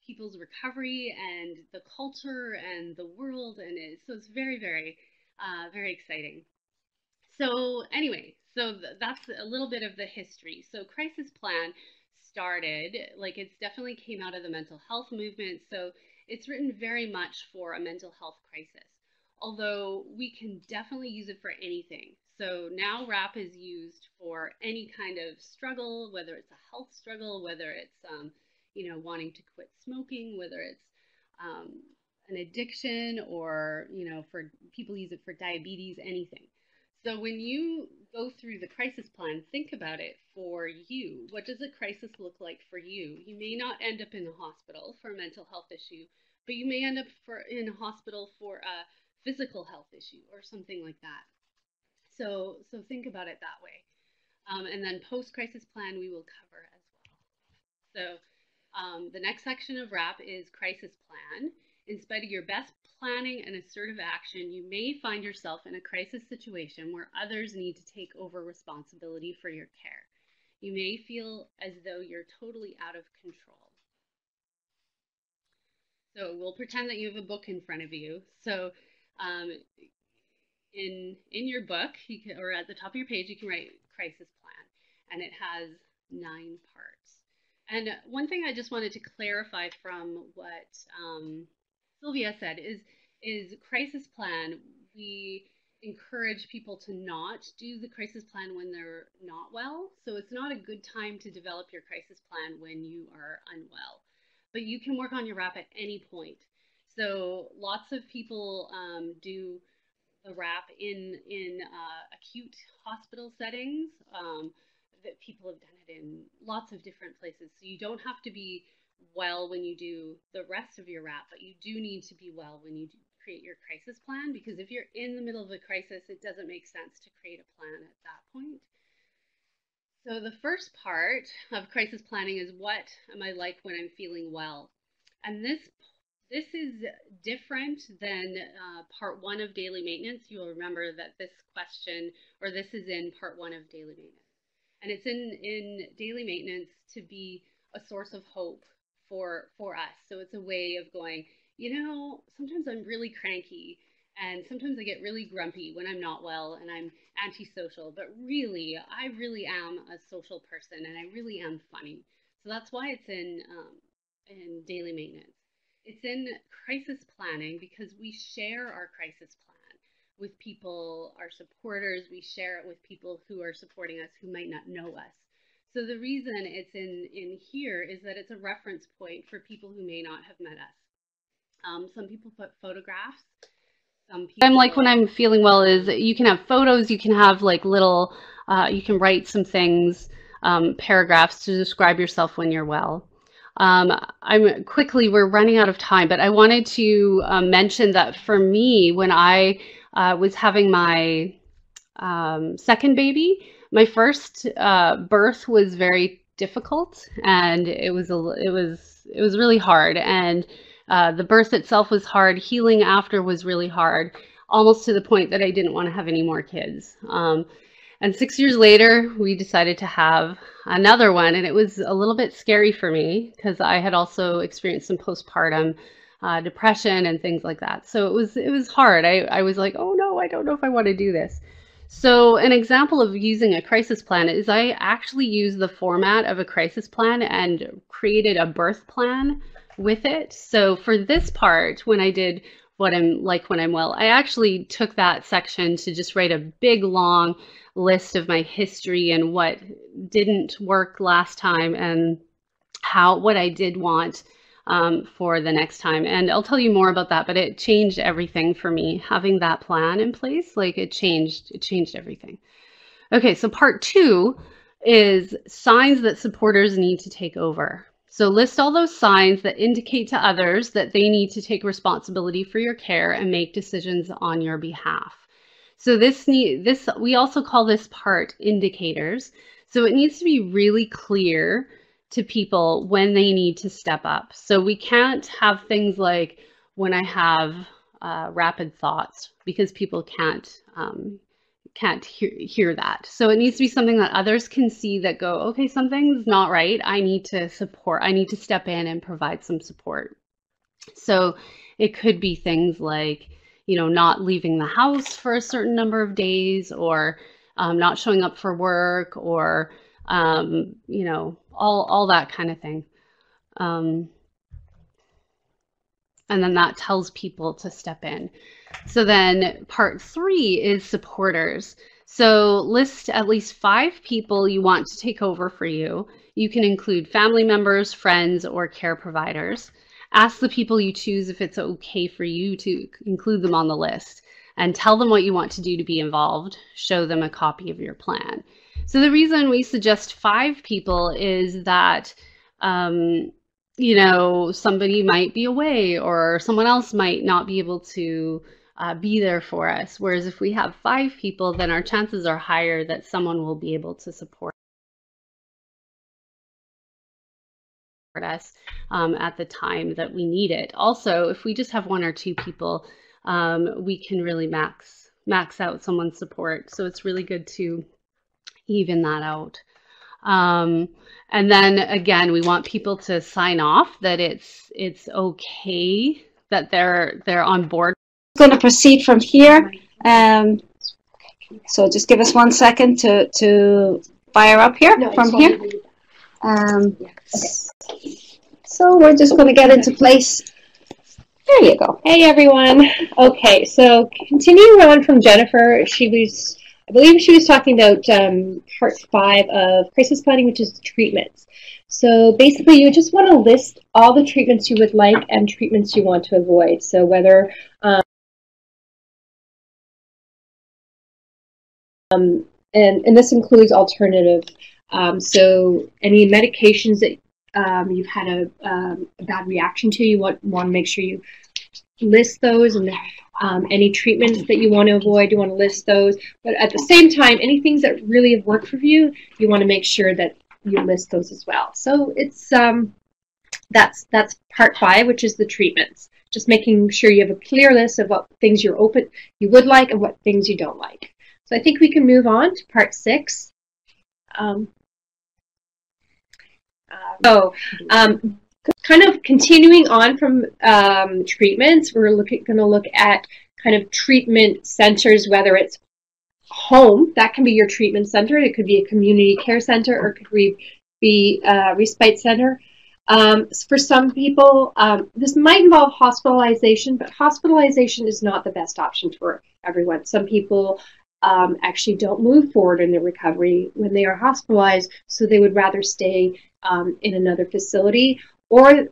people's recovery and the culture and the world. And it, so it's very, very, uh, very exciting. So, anyway, so th that's a little bit of the history. So, Crisis Plan started, like, it's definitely came out of the mental health movement. So, it's written very much for a mental health crisis, although we can definitely use it for anything. So now WRAP is used for any kind of struggle, whether it's a health struggle, whether it's, um, you know, wanting to quit smoking, whether it's um, an addiction or, you know, for people use it for diabetes, anything. So when you go through the crisis plan, think about it for you. What does a crisis look like for you? You may not end up in the hospital for a mental health issue, but you may end up for in a hospital for a physical health issue or something like that. So so think about it that way. Um, and then post-crisis plan we will cover as well. So um, the next section of WRAP is crisis plan. In spite of your best planning and assertive action, you may find yourself in a crisis situation where others need to take over responsibility for your care. You may feel as though you're totally out of control. So we'll pretend that you have a book in front of you. So um, in in your book, you can, or at the top of your page, you can write crisis plan, and it has nine parts. And one thing I just wanted to clarify from what um, Sylvia said is is crisis plan. We encourage people to not do the crisis plan when they're not well. So it's not a good time to develop your crisis plan when you are unwell. But you can work on your WRAP at any point. So lots of people um, do the WRAP in in uh, acute hospital settings. Um, that people have done it in lots of different places. So you don't have to be well when you do the rest of your WRAP, but you do need to be well when you create your crisis plan because if you're in the middle of a crisis, it doesn't make sense to create a plan at that point. So the first part of crisis planning is what am I like when I'm feeling well? And this this is different than uh, part one of daily maintenance. You'll remember that this question, or this is in part one of daily maintenance. And it's in, in daily maintenance to be a source of hope for for us. So it's a way of going, you know, sometimes I'm really cranky and sometimes I get really grumpy when I'm not well and I'm antisocial, but really, I really am a social person and I really am funny. So that's why it's in um, in daily maintenance. It's in crisis planning because we share our crisis plan with people, our supporters. We share it with people who are supporting us who might not know us. So the reason it's in, in here is that it's a reference point for people who may not have met us. Um, some people put photographs. Some people I'm like when I'm feeling well is you can have photos, you can have like little, uh, you can write some things, um, paragraphs to describe yourself when you're well. Um, I'm quickly, we're running out of time, but I wanted to uh, mention that for me, when I uh, was having my um, second baby, my first uh, birth was very difficult, and it was a, it was it was really hard, and uh, the birth itself was hard. Healing after was really hard, almost to the point that I didn't want to have any more kids. Um, and six years later, we decided to have another one, and it was a little bit scary for me because I had also experienced some postpartum uh, depression and things like that. So it was it was hard. I, I was like, oh no, I don't know if I want to do this. So an example of using a crisis plan is I actually used the format of a crisis plan and created a birth plan with it. So for this part, when I did what I'm like when I'm well, I actually took that section to just write a big long list of my history and what didn't work last time and how what I did want um, for the next time. And I'll tell you more about that, but it changed everything for me having that plan in place. Like it changed, it changed everything. Okay, so part two is signs that supporters need to take over. So list all those signs that indicate to others that they need to take responsibility for your care and make decisions on your behalf. So this need this we also call this part indicators. So it needs to be really clear to people when they need to step up. So we can't have things like when I have uh, rapid thoughts because people can't um, can't hear, hear that. So it needs to be something that others can see that go, okay, something's not right. I need to support. I need to step in and provide some support. So it could be things like, you know, not leaving the house for a certain number of days or um, not showing up for work or, um, you know, all, all that kind of thing. Um, and then that tells people to step in. So then part three is supporters. So list at least five people you want to take over for you. You can include family members, friends, or care providers. Ask the people you choose if it's okay for you to include them on the list and tell them what you want to do to be involved. Show them a copy of your plan. So the reason we suggest five people is that um, you know, somebody might be away or someone else might not be able to uh, be there for us. Whereas if we have five people, then our chances are higher that someone will be able to support us um, at the time that we need it. Also, if we just have one or two people, um, we can really max max out someone's support. So it's really good to even that out. Um, and then again, we want people to sign off that it's it's okay that they're they're on board. I'm going to proceed from here. Um, so just give us one second to to fire up here No, from here. Um, Yeah, okay. so we're just going to get into place. There you go. Hey everyone. Okay, so continuing on from Jennifer, she was, I believe she was talking about um, part five of crisis planning, which is treatments. So basically, you just want to list all the treatments you would like and treatments you want to avoid. So whether um, um, and and this includes alternative. Um, so any medications that um, you've had a, um, a bad reaction to, you want want to make sure you list those and um, any treatments that you want to avoid, you want to list those. But at the same time, any things that really have worked for you, you want to make sure that you list those as well. So it's um, that's that's part five, which is the treatments. Just making sure you have a clear list of what things you're open, you would like, and what things you don't like. So I think we can move on to part six. Um, uh, so, um, kind of continuing on from um, treatments, we're looking going to look at kind of treatment centers, whether it's home, that can be your treatment center. It could be a community care center, or could be, be a respite center. Um, for some people, um, this might involve hospitalization, but hospitalization is not the best option for everyone. Some people um, actually don't move forward in their recovery when they are hospitalized, so they would rather stay um, in another facility or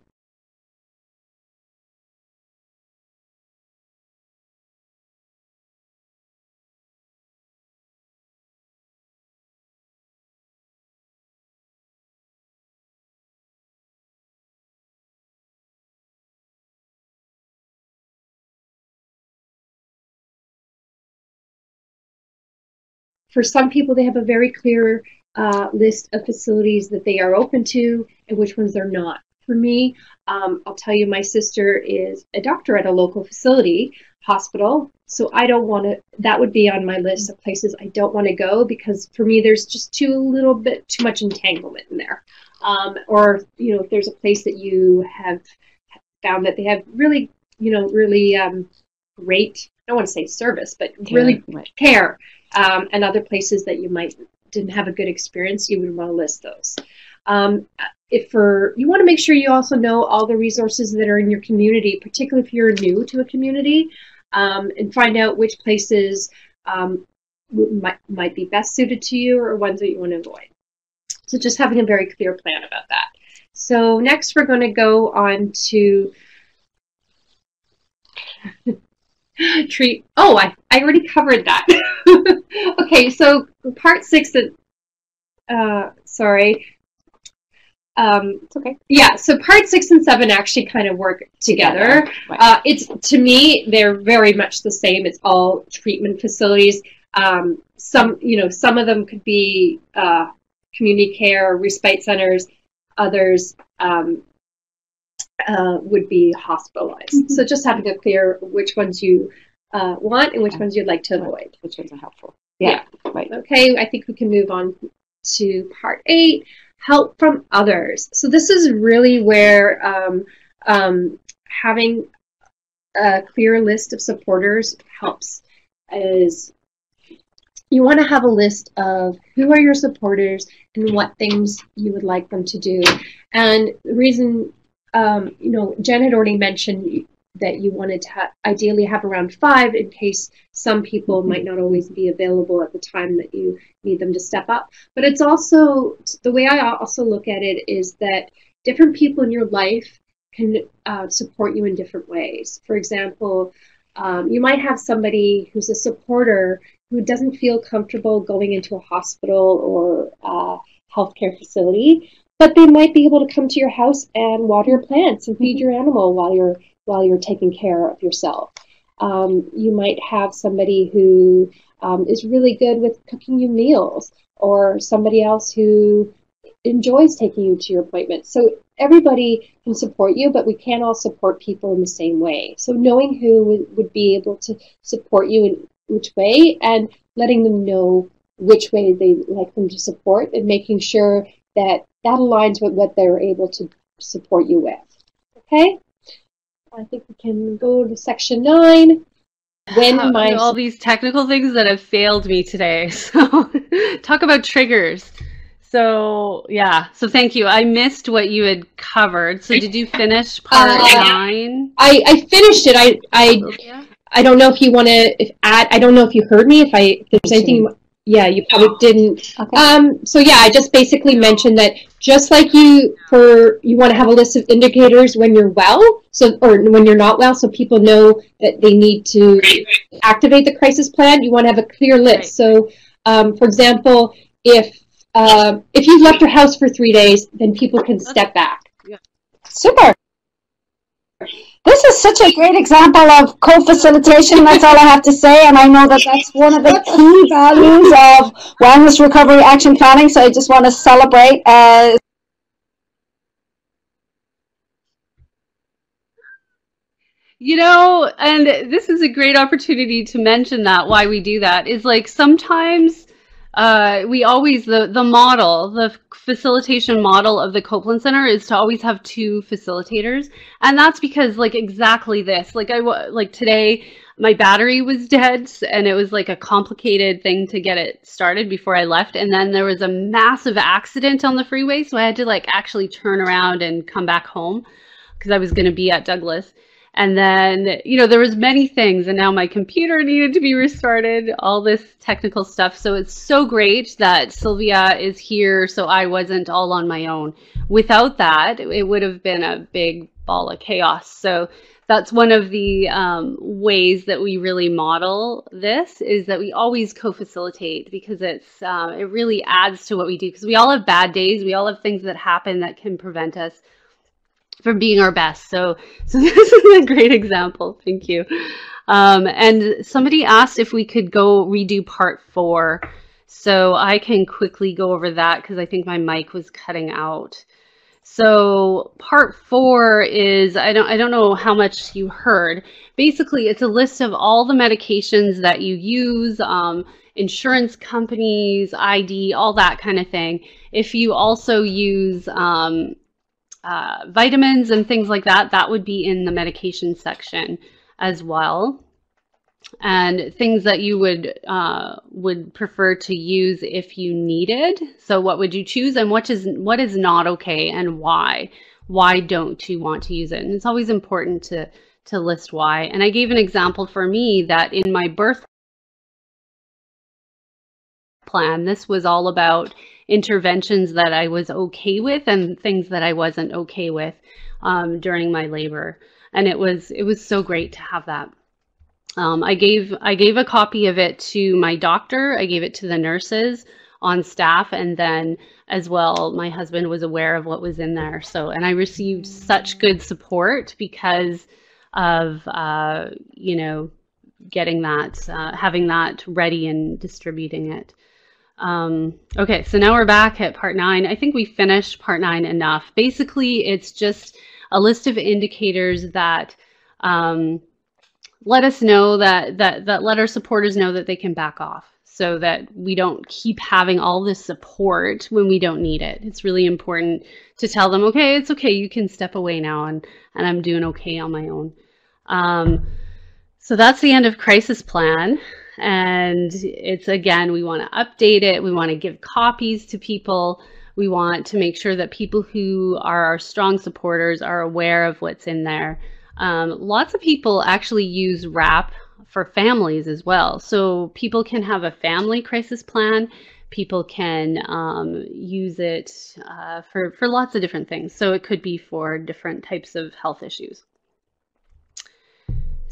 for some people, they have a very clear uh, list of facilities that they are open to and which ones they're not. For me, um, I'll tell you, my sister is a doctor at a local facility hospital, so I don't want to. That would be on my list of places I don't want to go because for me, there's just too little bit too much entanglement in there. Um, or you know, if there's a place that you have found that they have really, you know, really um, great. I don't want to say service, but really care um, and other places that you might didn't have a good experience, you would want to list those. Um, if for you want to make sure you also know all the resources that are in your community, particularly if you're new to a community, um, and find out which places um, might might be best suited to you or ones that you want to avoid. So just having a very clear plan about that. So next we're going to go on to treat. Oh, I, I already covered that. okay, so part six, uh, sorry. Um, It's okay. yeah, so part six and seven actually kind of work together. Right. Uh, it's to me, they're very much the same. It's all treatment facilities. Um, some, you know, some of them could be uh, community care, respite centers. Others um, uh, would be hospitalized. Mhm. So just having to clear which ones you uh, want and which ones you'd like to avoid. Which ones are helpful? Yeah. Right. Okay, I think we can move on to part eight help from others. So, this is really where um, um, having a clear list of supporters helps. Is you want to have a list of who are your supporters and what things you would like them to do. And the reason, um, you know, Jen had already mentioned that you wanted to ha- ideally have around five in case some people might not always be available at the time that you need them to step up. But it's also the way I also look at it is that different people in your life can uh, support you in different ways. For example, um, you might have somebody who's a supporter who doesn't feel comfortable going into a hospital or uh, healthcare facility, but they might be able to come to your house and water your plants and feed your animal while you're while you're taking care of yourself. Um, you might have somebody who um, is really good with cooking you meals, or somebody else who enjoys taking you to your appointments. So everybody can support you, but we can't all support people in the same way. So knowing who would, be able to support you in which way and letting them know which way they like them to support and making sure that that aligns with what they're able to support you with. Okay? I think we can go to section nine. When my all these technical things that have failed me today. So talk about triggers. So yeah, so thank you. I missed what you had covered. So did you finish part Uh, nine? I, I finished it. I, I Yeah. I don't know if you want to add. I don't know if you heard me. If I if there's anything, you- yeah, you probably didn't. Okay. Um, so yeah, I just basically mentioned that just like you for you want to have a list of indicators when you're well, so or when you're not well, so people know that they need to activate the crisis plan. You want to have a clear list. Right. So, um, for example, if um, if you've left your house for three days, then people can step back. Super. This is such a great example of co-facilitation. That's all I have to say. And I know that that's one of the key values of wellness recovery action planning. So I just want to celebrate uh, You know, and this is a great opportunity to mention that why we do that is like sometimes uh, we always the the model, the facilitation model of the Copeland Center is to always have two facilitators, and that's because like exactly this. Like I like today, my battery was dead, and it was like a complicated thing to get it started before I left, and then there was a massive accident on the freeway, so I had to like actually turn around and come back home because I was going to be at Douglas. And then, you know, there was many things and now my computer needed to be restarted, all this technical stuff. So it's so great that Sylvia is here so I wasn't all on my own. Without that, it would have been a big ball of chaos. So that's one of the um, ways that we really model this is that we always co-facilitate because it's um, it really adds to what we do because we all have bad days we all have things that happen that can prevent us from being our best. So, so this is a great example. Thank you. Um, and somebody asked if we could go redo part four. So I can quickly go over that because I think my mic was cutting out. So part four is I don't I don't know how much you heard. Basically, it's a list of all the medications that you use, um, insurance companies, ID, all that kind of thing. If you also use um, uh, vitamins and things like that, that would be in the medication section as well. And things that you would uh, would prefer to use if you needed. So, what would you choose, and what is what is not okay, and why? Why don't you want to use it? And it's always important to to list why. And I gave an example for me that in my birth plan. This was all about interventions that I was okay with and things that I wasn't okay with um, during my labor. And it was it was so great to have that. Um, I gave I gave a copy of it to my doctor. I gave it to the nurses on staff, and then as well, my husband was aware of what was in there. So, and I received such good support because of uh, you know getting that, uh, having that ready and distributing it. Um, okay, so now we're back at part nine. I think we finished part nine enough. Basically, it's just a list of indicators that um, let us know that, that, that let our supporters know that they can back off so that we don't keep having all this support when we don't need it. It's really important to tell them, okay, it's okay, you can step away now and, and I'm doing okay on my own. Um, so that's the end of crisis plan. And it's again, we want to update it. We want to give copies to people. We want to make sure that people who are our strong supporters are aware of what's in there. Um, lots of people actually use WRAP for families as well. So people can have a family crisis plan. People can um, use it uh, for, for lots of different things. So it could be for different types of health issues.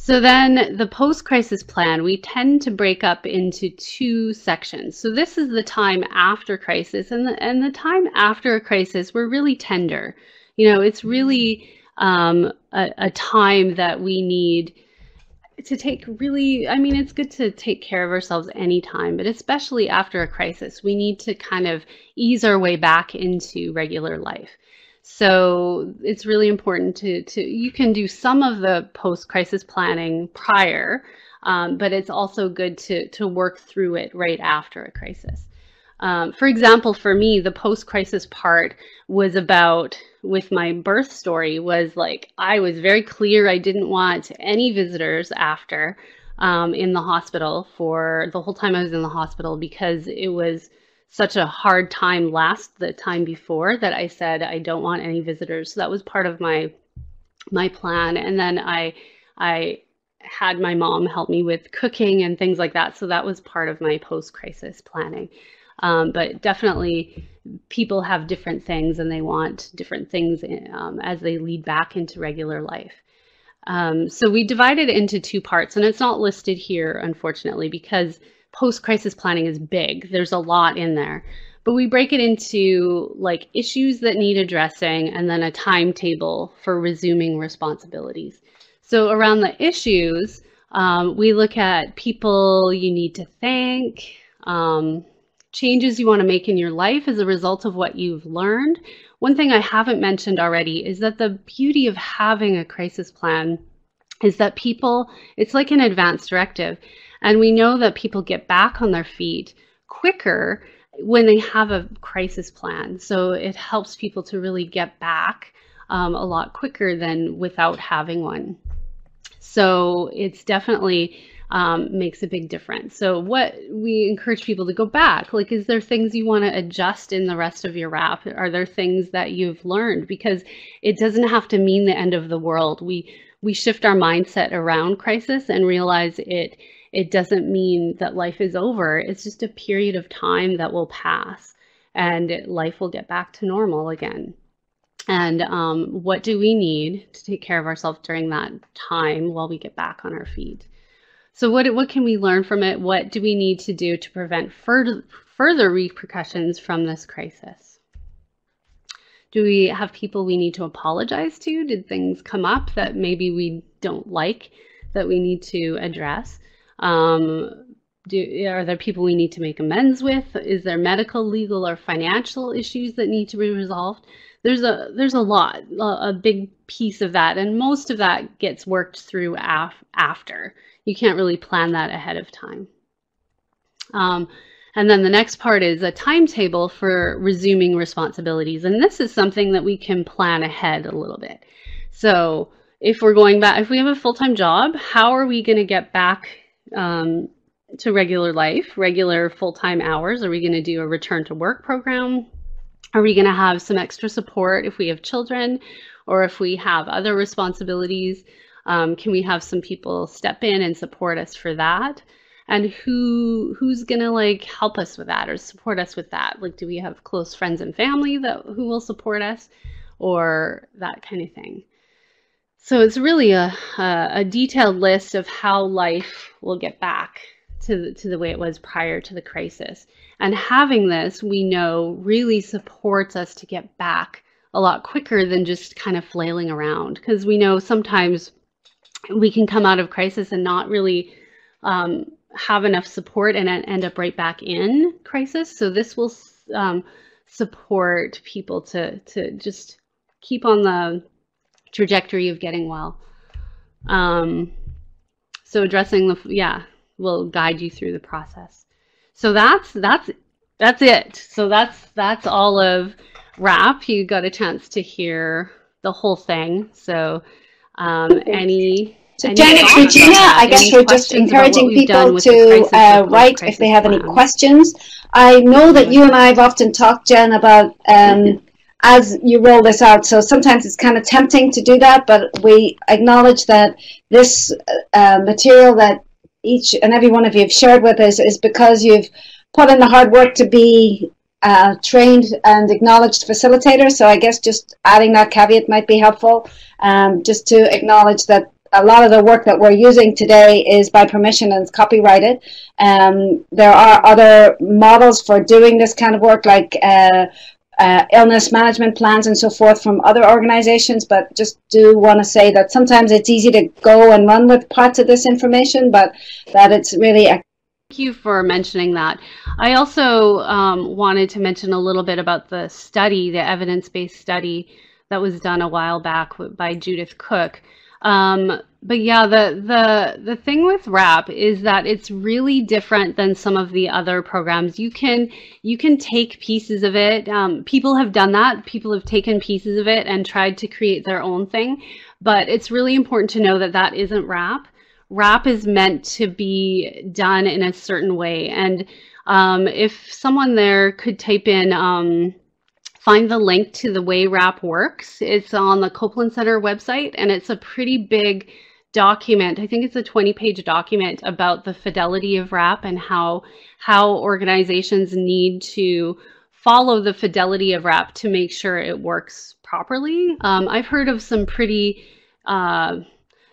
So then the post-crisis plan, we tend to break up into two sections. So this is the time after crisis and the, and the time after a crisis, we're really tender. You know, it's really um, a, a time that we need to take really, I mean, it's good to take care of ourselves anytime, but especially after a crisis, we need to kind of ease our way back into regular life. So it's really important to, to you can do some of the post-crisis planning prior, um, but it's also good to, to work through it right after a crisis. Um, for example, for me, the post-crisis part was about, with my birth story, was like, I was very clear I didn't want any visitors after um, in the hospital for the whole time I was in the hospital because it was such a hard time last the time before that I said I don't want any visitors. So that was part of my my plan. And then I I had my mom help me with cooking and things like that. So that was part of my post crisis planning. Um, but definitely people have different things and they want different things um, as they lead back into regular life. Um, so we divided into two parts and it's not listed here, unfortunately, because post crisis planning is big. There's a lot in there. But we break it into like issues that need addressing and then a timetable for resuming responsibilities. So around the issues, um, we look at people you need to thank, um, changes you want to make in your life as a result of what you've learned. One thing I haven't mentioned already is that the beauty of having a crisis plan is that people, it's like an advance directive. And we know that people get back on their feet quicker when they have a crisis plan. So it helps people to really get back um, a lot quicker than without having one. So it's definitely um, makes a big difference. So what we encourage people to go back, like, is there things you want to adjust in the rest of your WRAP? Are there things that you've learned? Because it doesn't have to mean the end of the world. We we shift our mindset around crisis and realize it it doesn't mean that life is over. It's just a period of time that will pass and life will get back to normal again. And um, what do we need to take care of ourselves during that time while we get back on our feet? So what, what can we learn from it? What do we need to do to prevent further, further repercussions from this crisis? Do we have people we need to apologize to? Did things come up that maybe we don't like that we need to address? Um, do, are there people we need to make amends with? Is there medical, legal, or financial issues that need to be resolved? There's a there's a lot, a, big piece of that, and most of that gets worked through af after. You can't really plan that ahead of time. Um, and then the next part is a timetable for resuming responsibilities, and this is something that we can plan ahead a little bit. So if we're going back, if we have a full-time job, how are we going to get back um, to regular life, regular full-time hours? Are we going to do a return to work program? Are we going to have some extra support if we have children or if we have other responsibilities? Um, can we have some people step in and support us for that? and who who's gonna like help us with that or support us with that like do we have close friends and family that who will support us or that kind of thing so it's really a, a, detailed list of how life will get back to the, to the way it was prior to the crisis and having this we know really supports us to get back a lot quicker than just kind of flailing around because we know sometimes we can come out of crisis and not really um, have enough support and end up right back in crisis. So this will um, support people to to just keep on the trajectory of getting well. Um, so addressing the yeah will guide you through the process. So that's that's that's it. So that's that's all of WRAP. You got a chance to hear the whole thing. So um, any so Janet, Regina, I guess we're just encouraging people to uh, write if they have any questions. I know that you and I have often talked, Jen, about um, as you roll this out. So sometimes it's kind of tempting to do that, but we acknowledge that this uh, material that each and every one of you have shared with us is because you've put in the hard work to be uh, trained and acknowledged facilitator. So I guess just adding that caveat might be helpful, um, just to acknowledge that a lot of the work that we're using today is by permission and it's copyrighted. Um, there are other models for doing this kind of work, like uh, uh, illness management plans and so forth from other organizations, but just do want to say that sometimes it's easy to go and run with parts of this information, but that it's really a Thank you for mentioning that. I also um, wanted to mention a little bit about the study, the evidence-based study that was done a while back by Judith Cook. Um, but yeah, the the the thing with WRAP is that it's really different than some of the other programs. You can you can take pieces of it. Um, people have done that. People have taken pieces of it and tried to create their own thing. But it's really important to know that that isn't WRAP. WRAP is meant to be done in a certain way. And um, if someone there could type in um, find the link to the way WRAP works. It's on the Copeland Center website, and it's a pretty big document. I think it's a 20 page document about the fidelity of WRAP and how how organizations need to follow the fidelity of WRAP to make sure it works properly. Um, I've heard of some pretty uh,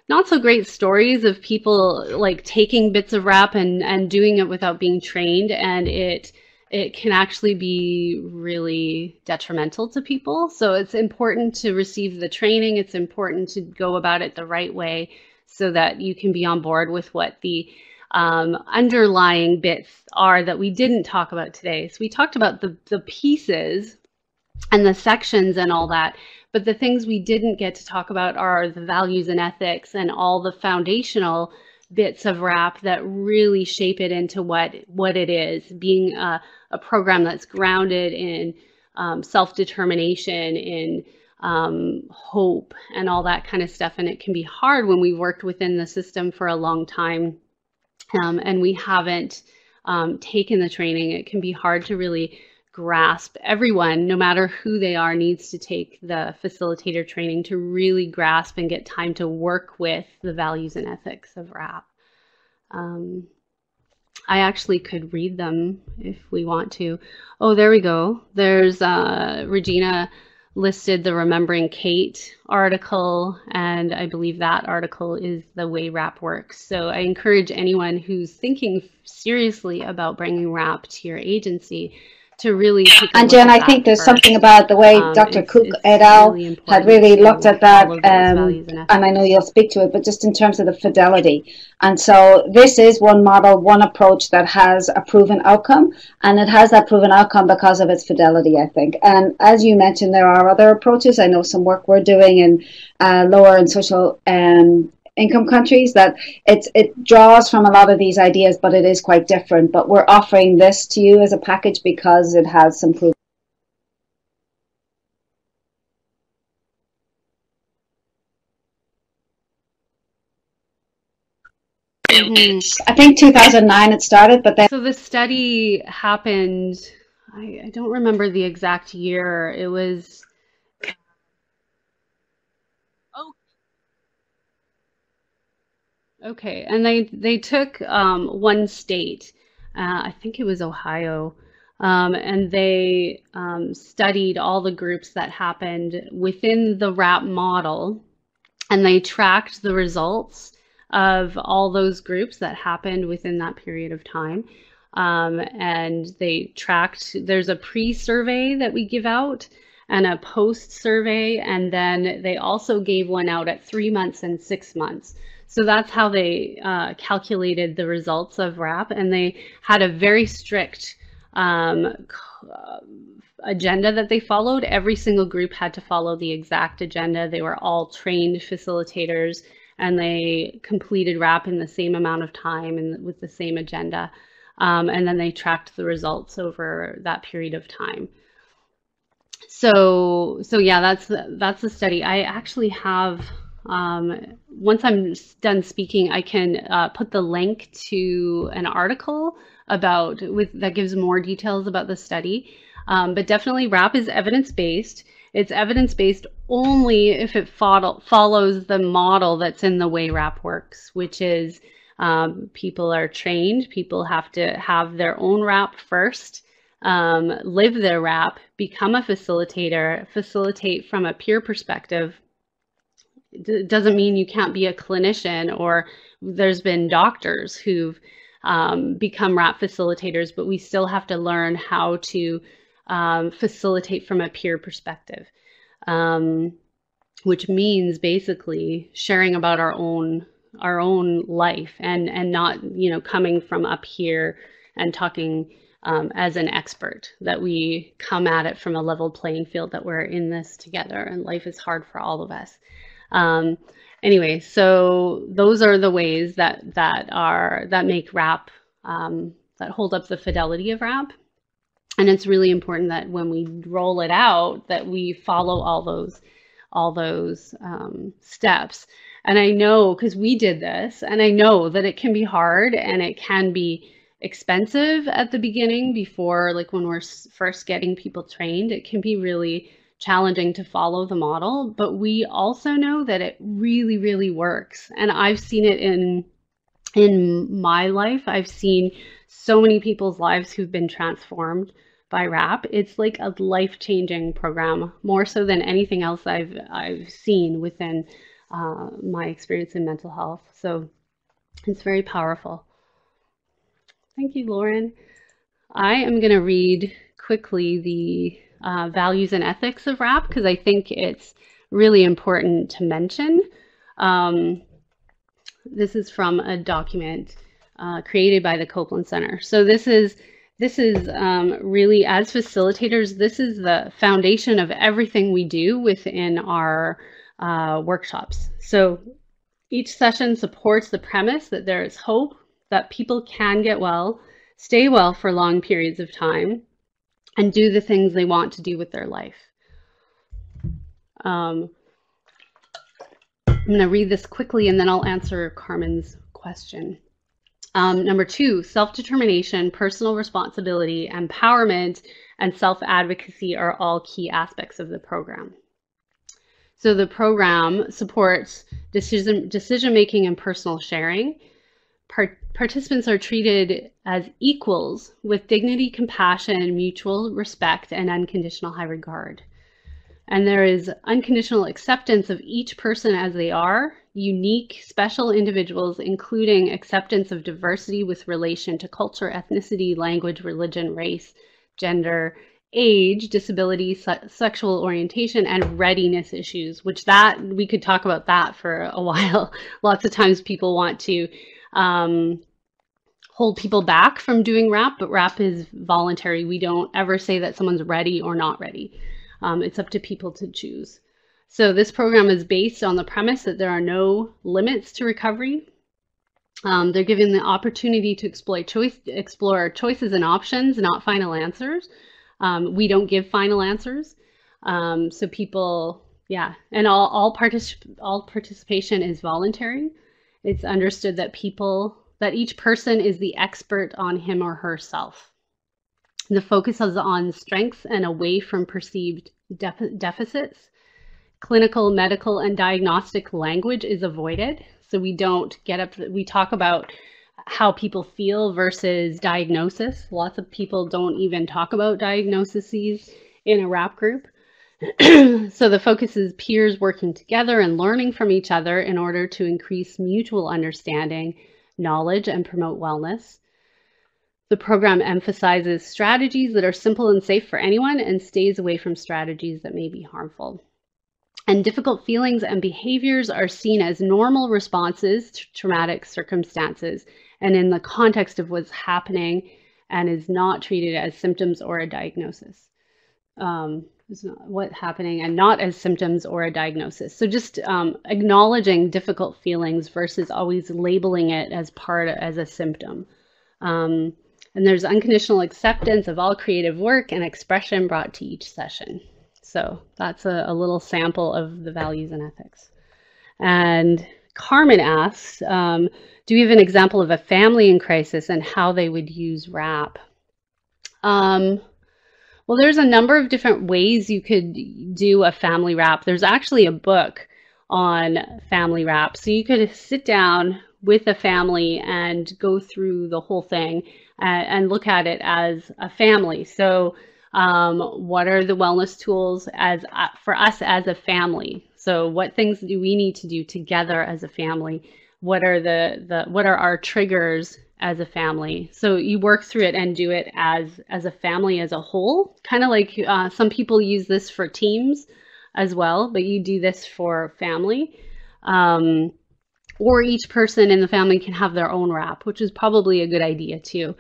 not so great stories of people like taking bits of WRAP and and doing it without being trained, and it it can actually be really detrimental to people. So it's important to receive the training. It's important to go about it the right way so that you can be on board with what the um, underlying bits are that we didn't talk about today. So we talked about the, the pieces and the sections and all that, but the things we didn't get to talk about are the values and ethics and all the foundational bits of WRAP that really shape it into what what it is. Being a, a program that's grounded in um, self-determination in um, hope and all that kind of stuff and it can be hard when we've worked within the system for a long time um, and we haven't um, taken the training. It can be hard to really grasp everyone no matter who they are needs to take the facilitator training to really grasp and get time to work with the values and ethics of WRAP. um, I actually could read them if we want to. Oh, there we go. There's uh, Regina listed the Remembering Kate article, and I believe that article is the way WRAP works. So I encourage anyone who's thinking seriously about bringing WRAP to your agency to really and Jen, I think there's first. something about the way um, Dr. It's, Cook it's et al. Really had really looked at that, um, and, and I know you'll speak to it, but just in terms of the fidelity. And so this is one model, one approach that has a proven outcome, and it has that proven outcome because of its fidelity, I think. And as you mentioned, there are other approaches. I know some work we're doing in uh, lower and social um, income countries that it's it draws from a lot of these ideas, but it is quite different. But we're offering this to you as a package because it has some proof. Mm-hmm. I think 2009 it started, but then. So the study happened, I, I don't remember the exact year. It was Okay, and they they took um, one state, uh, I think it was Ohio, um, and they um, studied all the groups that happened within the WRAP model, and they tracked the results of all those groups that happened within that period of time. Um, and they tracked, there's a pre survey that we give out and a post survey, and then they also gave one out at three months and six months. So that's how they uh, calculated the results of WRAP, and they had a very strict um, agenda that they followed. Every single group had to follow the exact agenda. They were all trained facilitators, and they completed WRAP in the same amount of time and with the same agenda. Um, and then they tracked the results over that period of time. So, so yeah, that's that's the study. I actually have um, once I'm done speaking, I can uh, put the link to an article about with that gives more details about the study. Um, but definitely, WRAP is evidence based. It's evidence based only if it follow, follows the model that's in the way WRAP works, which is um, people are trained, people have to have their own WRAP first. Um, live their WRAP, become a facilitator, facilitate from a peer perspective, doesn't mean you can't be a clinician or there's been doctors who've um, become WRAP facilitators, but we still have to learn how to um, facilitate from a peer perspective, um, which means basically sharing about our own our own life and and not you know coming from up here and talking um, as an expert that we come at it from a level playing field that we're in this together and life is hard for all of us um, anyway, so those are the ways that that are that make WRAP um, that hold up the fidelity of WRAP. And it's really important that when we roll it out, that we follow all those all those um, steps. And I know because we did this, and I know that it can be hard and it can be expensive at the beginning before, like when we're first getting people trained, it can be really challenging to follow the model, but we also know that it really, really works. And I've seen it in in my life. I've seen so many people's lives who've been transformed by WRAP. It's like a life-changing program, more so than anything else I've I've seen within uh, my experience in mental health. So it's very powerful. Thank you, Lauren. I am going to read quickly the uh, values and ethics of WRAP because I think it's really important to mention. Um, this is from a document uh, created by the Copeland Center. So this is this is um, really as facilitators, this is the foundation of everything we do within our uh, workshops. So each session supports the premise that there is hope, that people can get well, stay well for long periods of time, and do the things they want to do with their life. Um, I'm going to read this quickly and then I'll answer Carmen's question. Um, number two, self-determination, personal responsibility, empowerment, and self-advocacy are all key aspects of the program. So the program supports decision, decision making and personal sharing, part participants are treated as equals with dignity, compassion, mutual respect, and unconditional high regard. And there is unconditional acceptance of each person as they are, unique, special individuals, including acceptance of diversity with relation to culture, ethnicity, language, religion, race, gender, age, disability, se sexual orientation, and readiness issues, which that we could talk about that for a while. Lots of times people want to um, hold people back from doing WRAP, but WRAP is voluntary. We don't ever say that someone's ready or not ready. Um, it's up to people to choose. So this program is based on the premise that there are no limits to recovery. Um, they're given the opportunity to explore, choice, explore choices and options, not final answers. Um, we don't give final answers. Um, so people, yeah, and all, all, particip all participation is voluntary. It's understood that people, that each person is the expert on him or herself. The focus is on strengths and away from perceived def deficits. Clinical, medical, and diagnostic language is avoided. So we don't get up, we talk about how people feel versus diagnosis. Lots of people don't even talk about diagnoses in a WRAP group. so the focus is peers working together and learning from each other in order to increase mutual understanding, knowledge, and promote wellness. The program emphasizes strategies that are simple and safe for anyone and stays away from strategies that may be harmful. And difficult feelings and behaviors are seen as normal responses to traumatic circumstances and in the context of what's happening and is not treated as symptoms or a diagnosis. Um, what's happening and not as symptoms or a diagnosis. So just um, acknowledging difficult feelings versus always labeling it as part of, as a symptom. Um, and there's unconditional acceptance of all creative work and expression brought to each session. So that's a, a little sample of the values and ethics. And Carmen asks, um, do we have an example of a family in crisis and how they would use WRAP? Um, well, there's a number of different ways you could do a family wrap. There's actually a book on family wrap. So you could sit down with a family and go through the whole thing and, and look at it as a family. So um, what are the wellness tools as uh, for us as a family? So what things do we need to do together as a family? What are the, the what are our triggers as a family. So you work through it and do it as as a family as a whole. Kind of like uh, some people use this for teams as well, but you do this for family. Um, or each person in the family can have their own wrap, which is probably a good idea too.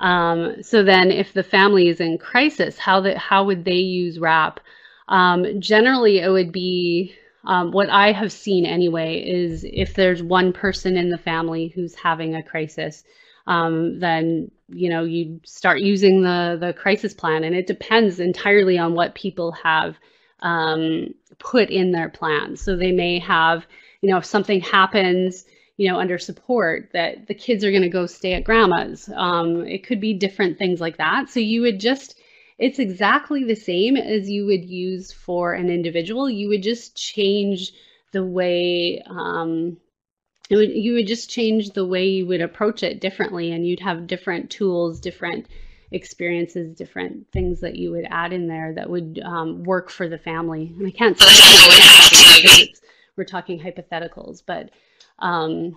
Um, so then, if the family is in crisis, how that how would they use wrap? Um, generally, it would be um, what I have seen anyway is if there's one person in the family who's having a crisis, um, then you know you start using the the crisis plan, and it depends entirely on what people have um, put in their plans. So they may have, you know, if something happens, you know, under support, that the kids are going to go stay at grandma's. Um, it could be different things like that. So you would just it's exactly the same as you would use for an individual. You would just change the way um, would, you would just change the way you would approach it differently, and you'd have different tools, different experiences, different things that you would add in there that would um, work for the family. And I can't say we're talking hypotheticals, but um,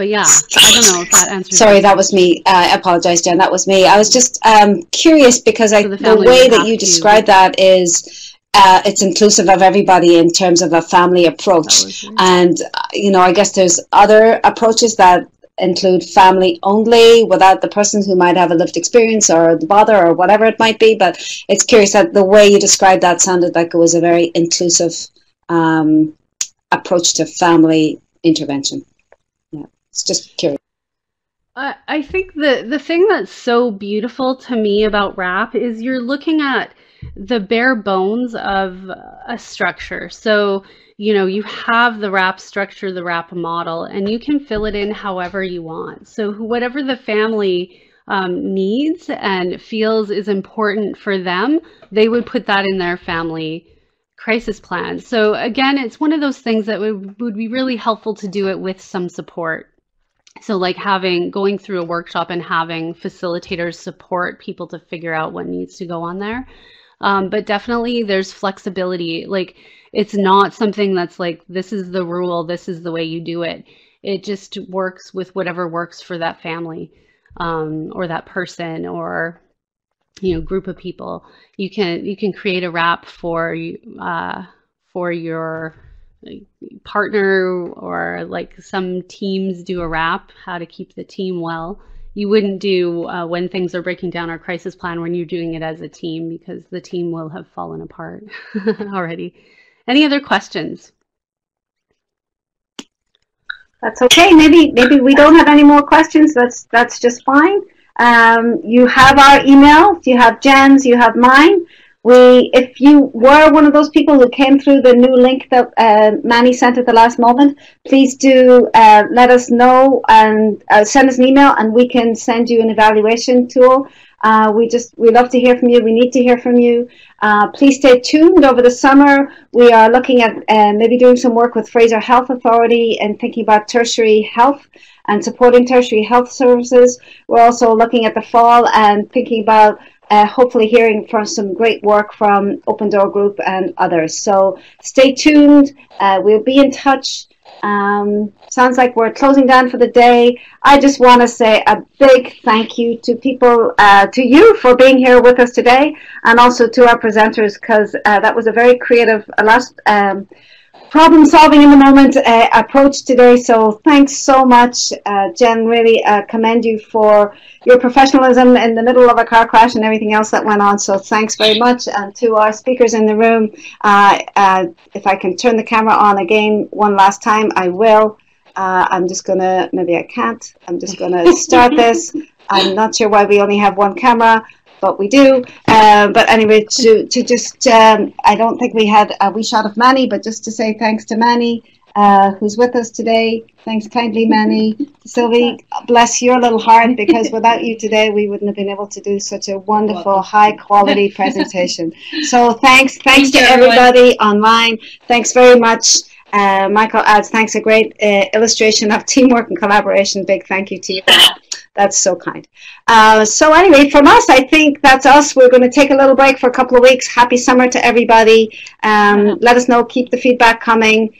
but yeah, I don't know if that answers. Sorry, that was me. Uh, I apologize, Jenn. That was me. I was just um, curious because I, so the, the, way that you describe that is uh, it's inclusive of everybody in terms of a family approach. And, uh, you know, I guess there's other approaches that include family only without the person who might have a lived experience or the bother or whatever it might be. But it's curious that the way you described that sounded like it was a very inclusive um, approach to family intervention. It's just curious. I think the the thing that's so beautiful to me about WRAP is you're looking at the bare bones of a structure. So, you know, you have the WRAP structure, the WRAP model, and you can fill it in however you want. So, whatever the family um, needs and feels is important for them, they would put that in their family crisis plan. So, again, it's one of those things that would, would be really helpful to do it with some support so like having going through a workshop and having facilitators support people to figure out what needs to go on there. Um, but definitely there's flexibility. Like it's not something that's like this is the rule this is the way you do it. It just works with whatever works for that family um, or that person or you know group of people. You can you can create a wrap for uh, for your partner or like some teams do a WRAP, how to keep the team well. You wouldn't do uh, when things are breaking down our crisis plan when you're doing it as a team because the team will have fallen apart already. Any other questions? That's okay. Maybe maybe we don't have any more questions. That's that's just fine. Um, you have our email. You have Jenn's. You have mine we, if you were one of those people who came through the new link that uh, Manny sent at the last moment, please do uh, let us know and uh, send us an email, and we can send you an evaluation tool Uh, we just we love to hear from you. We need to hear from you. Uh, please stay tuned over the summer. We are looking at uh, maybe doing some work with Fraser Health Authority and thinking about tertiary health and supporting tertiary health services. We're also looking at the fall and thinking about uh, hopefully hearing from some great work from Open Door Group and others. So stay tuned. Uh, we'll be in touch. Um, sounds like we're closing down for the day. I just want to say a big thank you to people, uh, to you for being here with us today, and also to our presenters because uh, that was a very creative, last um, problem solving in the moment uh, approach today. So thanks so much, uh, Jenn. Really uh, commend you for your professionalism in the middle of a car crash and everything else that went on. So thanks very much. And to our speakers in the room, uh, uh, if I can turn the camera on again one last time, I will. Uh, I'm just gonna, maybe I can't. I'm just gonna start this. I'm not sure why we only have one camera but we do. Uh, but anyway, to, to just, um, I don't think we had a wee shot of Manny, but just to say thanks to Manny, uh, who's with us today. Thanks kindly, Manny. Sylvie, bless your little heart, because without you today, we wouldn't have been able to do such a wonderful, high quality presentation. So thanks, thanks Thank to everyone. everybody online. Thanks very much. Uh, Michael adds, thanks, a great uh, illustration of teamwork and collaboration. Big thank you to you. That's so kind. Uh, so anyway, from us, I think that's us. We're going to take a little break for a couple of weeks. Happy summer to everybody. Um, let us know. Keep the feedback coming.